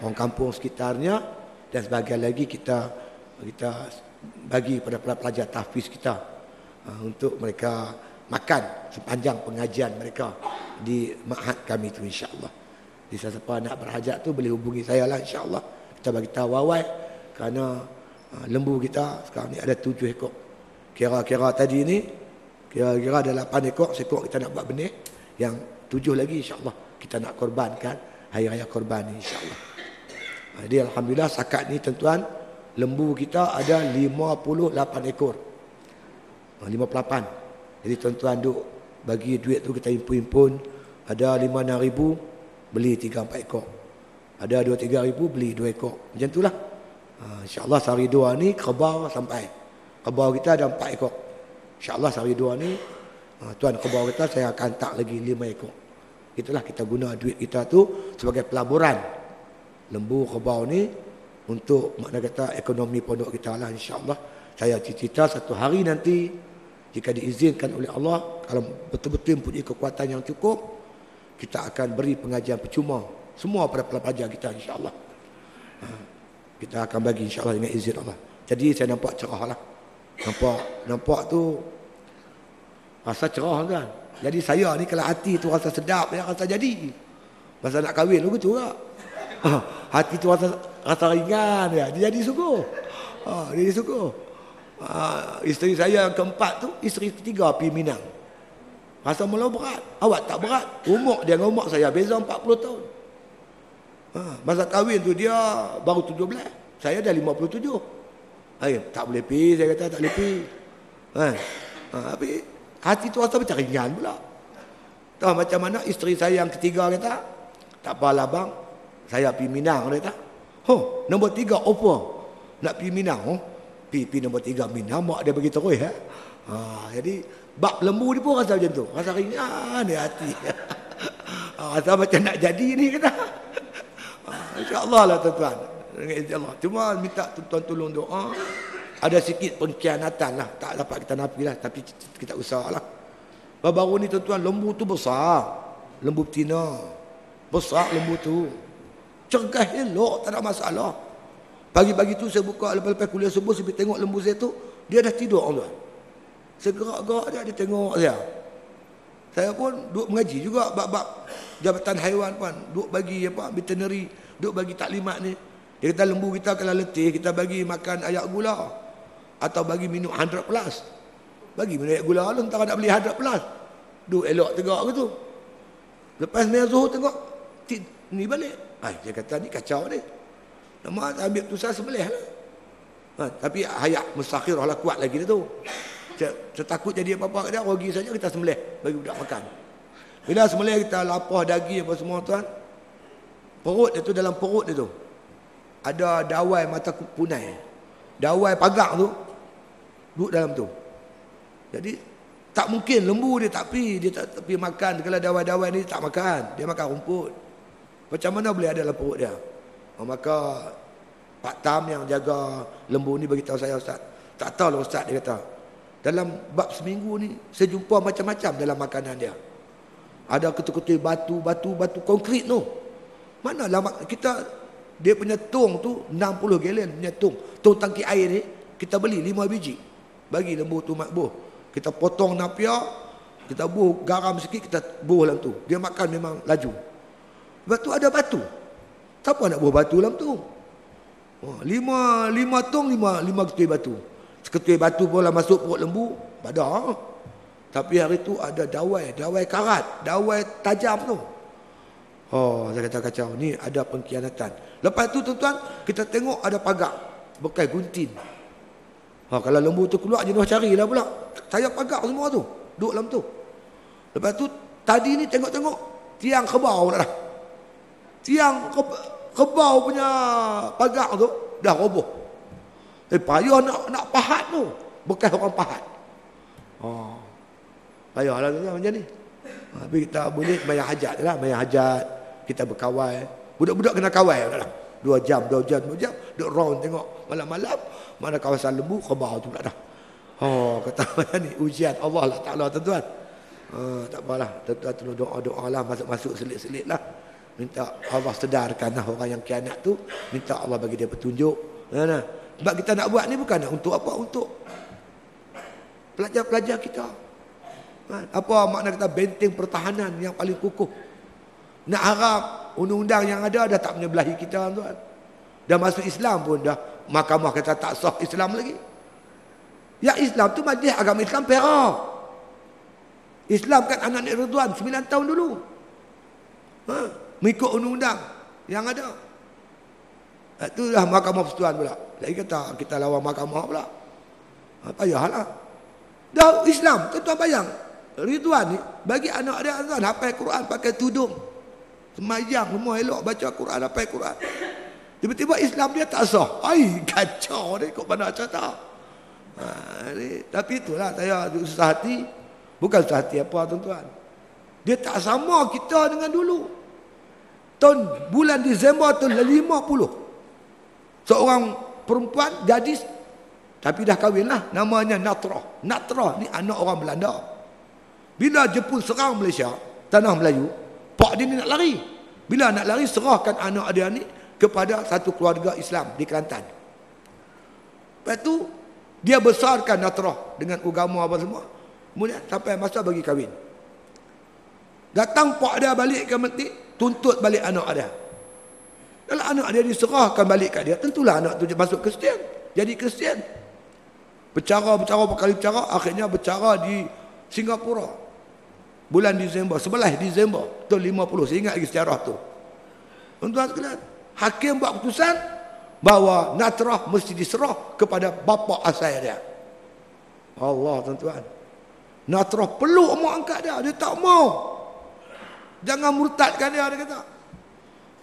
orang kampung sekitarnya dan sebahagian lagi kita kita bagi kepada pelajar tahfiz kita ha, untuk mereka makan sepanjang pengajian mereka di ma'had kami tu insya-Allah. Di siapa nak berhajat tu boleh hubungi saya lah insya-Allah. Kita bagi tahu awal kerana Ha, lembu kita sekarang ni ada tujuh ekor. Kira-kira tadi ni, kira-kira ada lapan ekor, sekor kita nak buat benih. Yang tujuh lagi insyaAllah kita nak korbankan hari raya korban ni insyaAllah. Ha, jadi Alhamdulillah sakat ni tuan-tuan, lembu kita ada lima puluh lapan ekor. Ha, lima puluh Jadi tuan-tuan duk bagi duit tu kita impun-impun. Ada lima enam ribu, beli tiga empat ekor. Ada dua tiga ribu, beli dua ekor. Macam itulah. Ha, InsyaAllah sehari dua ni kebau sampai. Kebau kita ada empat ekor. InsyaAllah sehari dua ni ha, tuan kebau kita saya akan tak lagi lima ekor. Itulah kita guna duit kita tu sebagai pelaburan. Lembu kebau ni untuk makna kata ekonomi pondok kita lah insyaAllah. Saya cita-cita satu hari nanti jika diizinkan oleh Allah kalau betul-betul mempunyai kekuatan yang cukup kita akan beri pengajian percuma semua pada pelajar kita insyaAllah. Ha kita akan bagi insyaAllah dengan izin Allah. Jadi saya nampak cerah lah. Nampak, nampak tu rasa cerah kan. Jadi saya ni kalau hati tu rasa sedap, ya rasa jadi. Masa nak kahwin tu betul tak? hati tu rasa, rasa ringan ya. Dia jadi sungguh. Ha, dia jadi sungguh. Ha, isteri saya yang keempat tu, isteri ketiga pergi Minang. Rasa mula berat. Awak tak berat. Umur dia dengan umur saya beza 40 tahun. Ha, masa kahwin tu dia baru 17. Saya dah 57. Ay, tak boleh pi, saya kata tak boleh pi. Ha. Ha, tapi hati tu rasa macam ringan pula. Tahu macam mana isteri saya yang ketiga kata, tak apalah bang, saya pi Minang dia kata. Oh, nombor tiga apa? Nak pi Minang, oh? Pi pi nombor tiga Minang, mak dia begitu terus ya. Ha, jadi bab lembu ni pun rasa macam tu. Rasa ringan di hati. ha, rasa macam nak jadi ni kata. InsyaAllah lah tuan-tuan. Dengan izin Allah. Cuma minta tuan-tuan tolong doa. Ada sikit pengkhianatan lah. Tak dapat kita nafi lah. Tapi kita usaha lah. Baru-baru ni tuan-tuan, lembu tu besar. Lembu betina. Besar lembu tu. Cergah elok, tak ada masalah. Pagi-pagi tu saya buka lepas-lepas kuliah subuh, saya tengok lembu saya tu, dia dah tidur tuan. Saya gerak-gerak dia, dia tengok saya. Saya pun duduk mengaji juga bab-bab jabatan haiwan pun. Duduk bagi apa, veterinary Duk bagi taklimat ni. Dia kata lembu kita kalau letih, kita bagi makan ayak gula. Atau bagi minum 100 plus. Bagi minum gula lu, entah nak beli 100 plus. Duk elok tegak ke tu. Lepas main zuhur tengok. Ni balik. Ay, dia kata ni kacau ni. Nama ambil putusan sembelih lah. Ha, tapi hayat mustakhirah lah kuat lagi dia tu. Saya takut jadi apa-apa kat dia. Rugi saja kita sembelih. Bagi budak makan. Bila sembelih kita lapar daging apa semua tuan. Perut dia tu dalam perut dia tu. Ada dawai mata punai. Dawai pagak tu. Duduk dalam tu. Jadi tak mungkin lembu dia tak pi, dia tak tepi makan. Kalau dawai-dawai ni tak makan, dia makan rumput. Macam mana boleh ada dalam perut dia? Oh, maka Pak Tam yang jaga lembu ni bagi tahu saya ustaz. Tak tahu lah ustaz dia kata. Dalam bab seminggu ni saya jumpa macam-macam dalam makanan dia. Ada ketul-ketul batu, batu, batu konkrit tu. Mana lah kita dia punya tong tu 60 galen punya tong. Tong tangki air ni kita beli 5 biji. Bagi lembu tu makbuh. Kita potong napia, kita buh garam sikit, kita buh dalam tu. Dia makan memang laju. Lepas tu ada batu. Siapa nak buh batu dalam tu? Oh, lima, lima tong, lima, lima ketui batu. Seketui batu pun lah masuk perut lembu, pada. Tapi hari tu ada dawai, dawai karat, dawai tajam tu. Oh, saya kata kacau. Ni ada pengkhianatan. Lepas tu tuan-tuan, kita tengok ada pagar. Bekas gunting. Ha, kalau lembu tu keluar jenuh carilah pula. Saya pagak semua tu. Duduk dalam tu. Lepas tu tadi ni tengok-tengok tiang kebau dah. Tiang ke, kebau punya pagak tu dah roboh. Eh payah nak nak pahat tu. Bekas orang pahat. Oh. Payahlah tu macam ni. Ha, tapi kita boleh bayar hajat lah. Bayar hajat. Kita berkawal. Budak-budak kena kawal lah. Dua jam, dua jam, dua jam. Duduk round tengok malam-malam. Mana kawasan lembu, khabar tu pula dah. Oh, kata macam ni. Ujian Allah lah Ta'ala tuan-tuan. Uh, tak apalah. Tuan-tuan tolong doa-doa lah. Masuk-masuk selit-selit lah. Minta Allah sedarkan lah orang yang kianat tu. Minta Allah bagi dia petunjuk. Nah, nah. Sebab kita nak buat ni bukan nak untuk apa? Untuk pelajar-pelajar kita. Ha? Apa makna kita benteng pertahanan yang paling kukuh. Nak harap undang-undang yang ada dah tak menyebelahi kita tuan. Dah masuk Islam pun dah mahkamah kata tak sah Islam lagi. Ya Islam tu majlis agama Islam Perak. Islam kan anak Nek Ridwan 9 tahun dulu. Ha? Mengikut undang-undang yang ada. Itulah mahkamah persekutuan pula. Lagi kata kita lawan mahkamah pula. Ha, payahlah. Dah Islam, tuan-tuan bayang. Ridwan ni bagi anak dia Ridwan hafal Quran pakai tudung. Semayang semua elok baca Quran hafal Quran. Tiba-tiba Islam dia tak sah. Ai, kacau ni kok mana cerita. Ha, ni. Tapi itulah saya susah hati. Bukan susah hati apa tuan-tuan. Dia tak sama kita dengan dulu. Tahun bulan Disember tahun 50. Seorang perempuan gadis tapi dah kahwin lah. Namanya Natrah. Natrah ni anak orang Belanda. Bila Jepun serang Malaysia, tanah Melayu, pak dia ni nak lari. Bila nak lari, serahkan anak dia ni kepada satu keluarga Islam di Kelantan. Lepas tu dia besarkan Natrah dengan agama apa semua. Kemudian sampai masa bagi kahwin. Datang pak dia balik ke mati, tuntut balik anak dia. Kalau anak dia diserahkan balik kat dia, tentulah anak tu masuk Kristian. Jadi Kristian. Bercara-bercara berkali bercara, akhirnya bercara di Singapura. Bulan Disember, sebelah Disember, tahun 50. Saya ingat lagi sejarah tu. Tuan-tuan sekalian, hakim buat keputusan bahawa natrah mesti diserah kepada bapa asal dia. Allah tuan-tuan. Natrah perlu mak angkat dia, dia tak mau. Jangan murtadkan dia dia kata.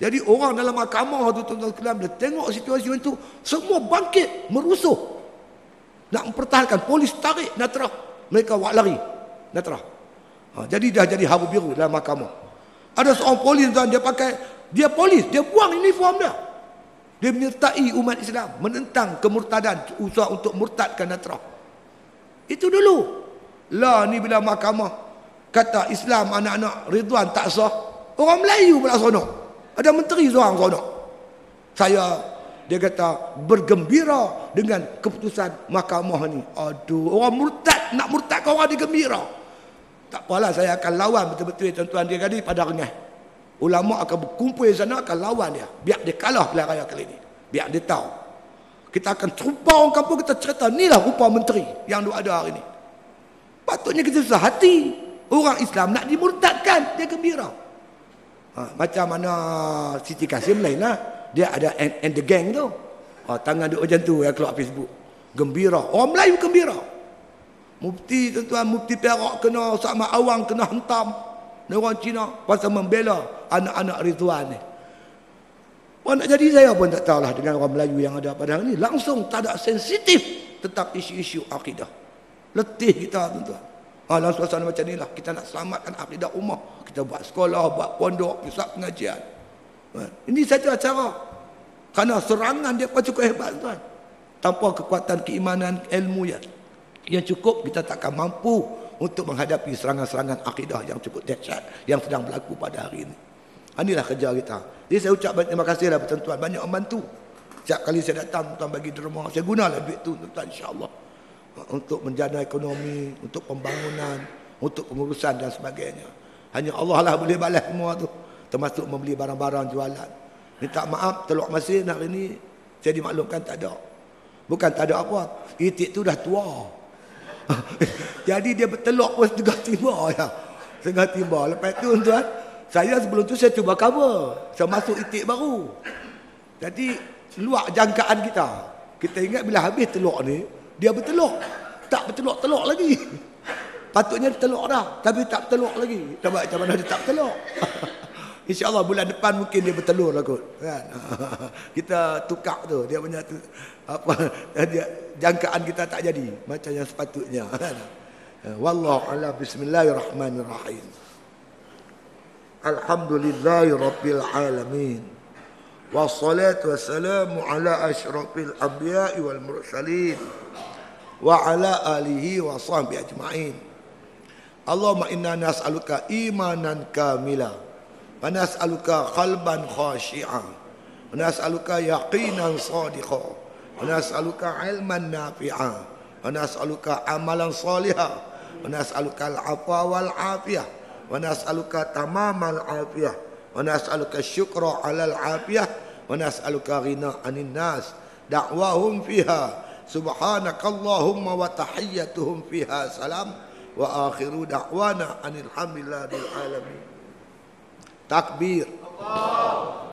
Jadi orang dalam mahkamah tu tuan-tuan sekalian dia tengok situasi itu semua bangkit merusuh. Nak mempertahankan polis tarik natrah. Mereka wak lari. Natrah. Ha, jadi dah jadi haru biru dalam mahkamah. Ada seorang polis tuan dia pakai dia polis, dia buang uniform dia. Dia menyertai umat Islam menentang kemurtadan, usaha untuk murtadkan Natrah. Itu dulu. Lah ni bila mahkamah kata Islam anak-anak Ridwan tak sah, orang Melayu pula sono. Ada menteri seorang sono. Saya dia kata bergembira dengan keputusan mahkamah ni. Aduh, orang murtad nak murtadkan orang digembira. Tak apalah saya akan lawan betul-betul tuan-tuan dia tadi pada rengah ulama akan berkumpul di sana akan lawan dia biar dia kalah pilihan raya kali ini biar dia tahu kita akan terupah orang kampung kita cerita inilah rupa menteri yang ada hari ini patutnya kita susah hati orang Islam nak dimurtadkan dia gembira Ha, macam mana Siti Kasim lain lah. Dia ada and, and the gang tu. Ha, tangan dia macam tu yang keluar Facebook. Gembira. Orang Melayu gembira. Mufti tuan-tuan, mufti Perak kena sama awang kena hentam. Ni orang Cina pasal membela anak-anak Ridwan ni. Orang nak jadi saya pun tak tahulah dengan orang Melayu yang ada pada hari ni. Langsung tak ada sensitif tentang isu-isu akidah. Letih kita tuan-tuan. Ha, dalam suasana macam inilah kita nak selamatkan akidah ummah. Kita buat sekolah, buat pondok, pusat pengajian. Ha, ini saja cara. Kerana serangan dia pun cukup hebat tuan. Tanpa kekuatan keimanan ilmu yang, yang cukup, kita takkan mampu untuk menghadapi serangan-serangan akidah yang cukup dahsyat yang sedang berlaku pada hari ini. Inilah kerja kita. Jadi saya ucap terima kasihlah tuan-tuan. Banyak membantu. Setiap kali saya datang, tuan bagi derma. Saya gunalah duit tu, tuan insyaAllah untuk menjana ekonomi, untuk pembangunan, untuk pengurusan dan sebagainya. Hanya Allah lah boleh balas semua tu. Termasuk membeli barang-barang jualan. Minta maaf, teluk masin hari ni saya dimaklumkan tak ada. Bukan tak ada apa. Itik tu dah tua. Jadi dia berteluk pun setengah timba ya. Setengah timba. Lepas tu tuan, saya sebelum tu saya cuba cover. Saya masuk itik baru. Jadi luar jangkaan kita. Kita ingat bila habis teluk ni, dia bertelur. Tak bertelur-telur lagi. Patutnya bertelur dah. Tapi tak bertelur lagi. Coba macam mana dia tak bertelur. InsyaAllah bulan depan mungkin dia bertelur lah kot. Kan? kita tukar tu. Dia punya tu, apa, dia, jangkaan kita tak jadi. Macam yang sepatutnya. Kan? Wallahu bismillahirrahmanirrahim. Alhamdulillahi rabbil alamin. Wassalatu wassalamu ala ashrafil anbiya'i wal mursalin wa ala alihi wa sahbihi ajma'in. Allahumma inna nas'aluka imanan kamila wa nas'aluka qalban khashi'a wa nas'aluka yaqinan sadiqa Ana as'aluka ilman nafi'ah Ana as'aluka amalan salihah. Ana as'aluka al-afwa wal afiyah wa nas'aluka tamamal afiyah. Ana as'aluka syukra alal afiyah. Ana as'aluka ghina anin nas. Da'wahum fiha. Subhanakallahumma wa tahiyyatuhum fiha salam. Wa akhiru da'wana anil hamdulillahi alamin. Takbir. Allah.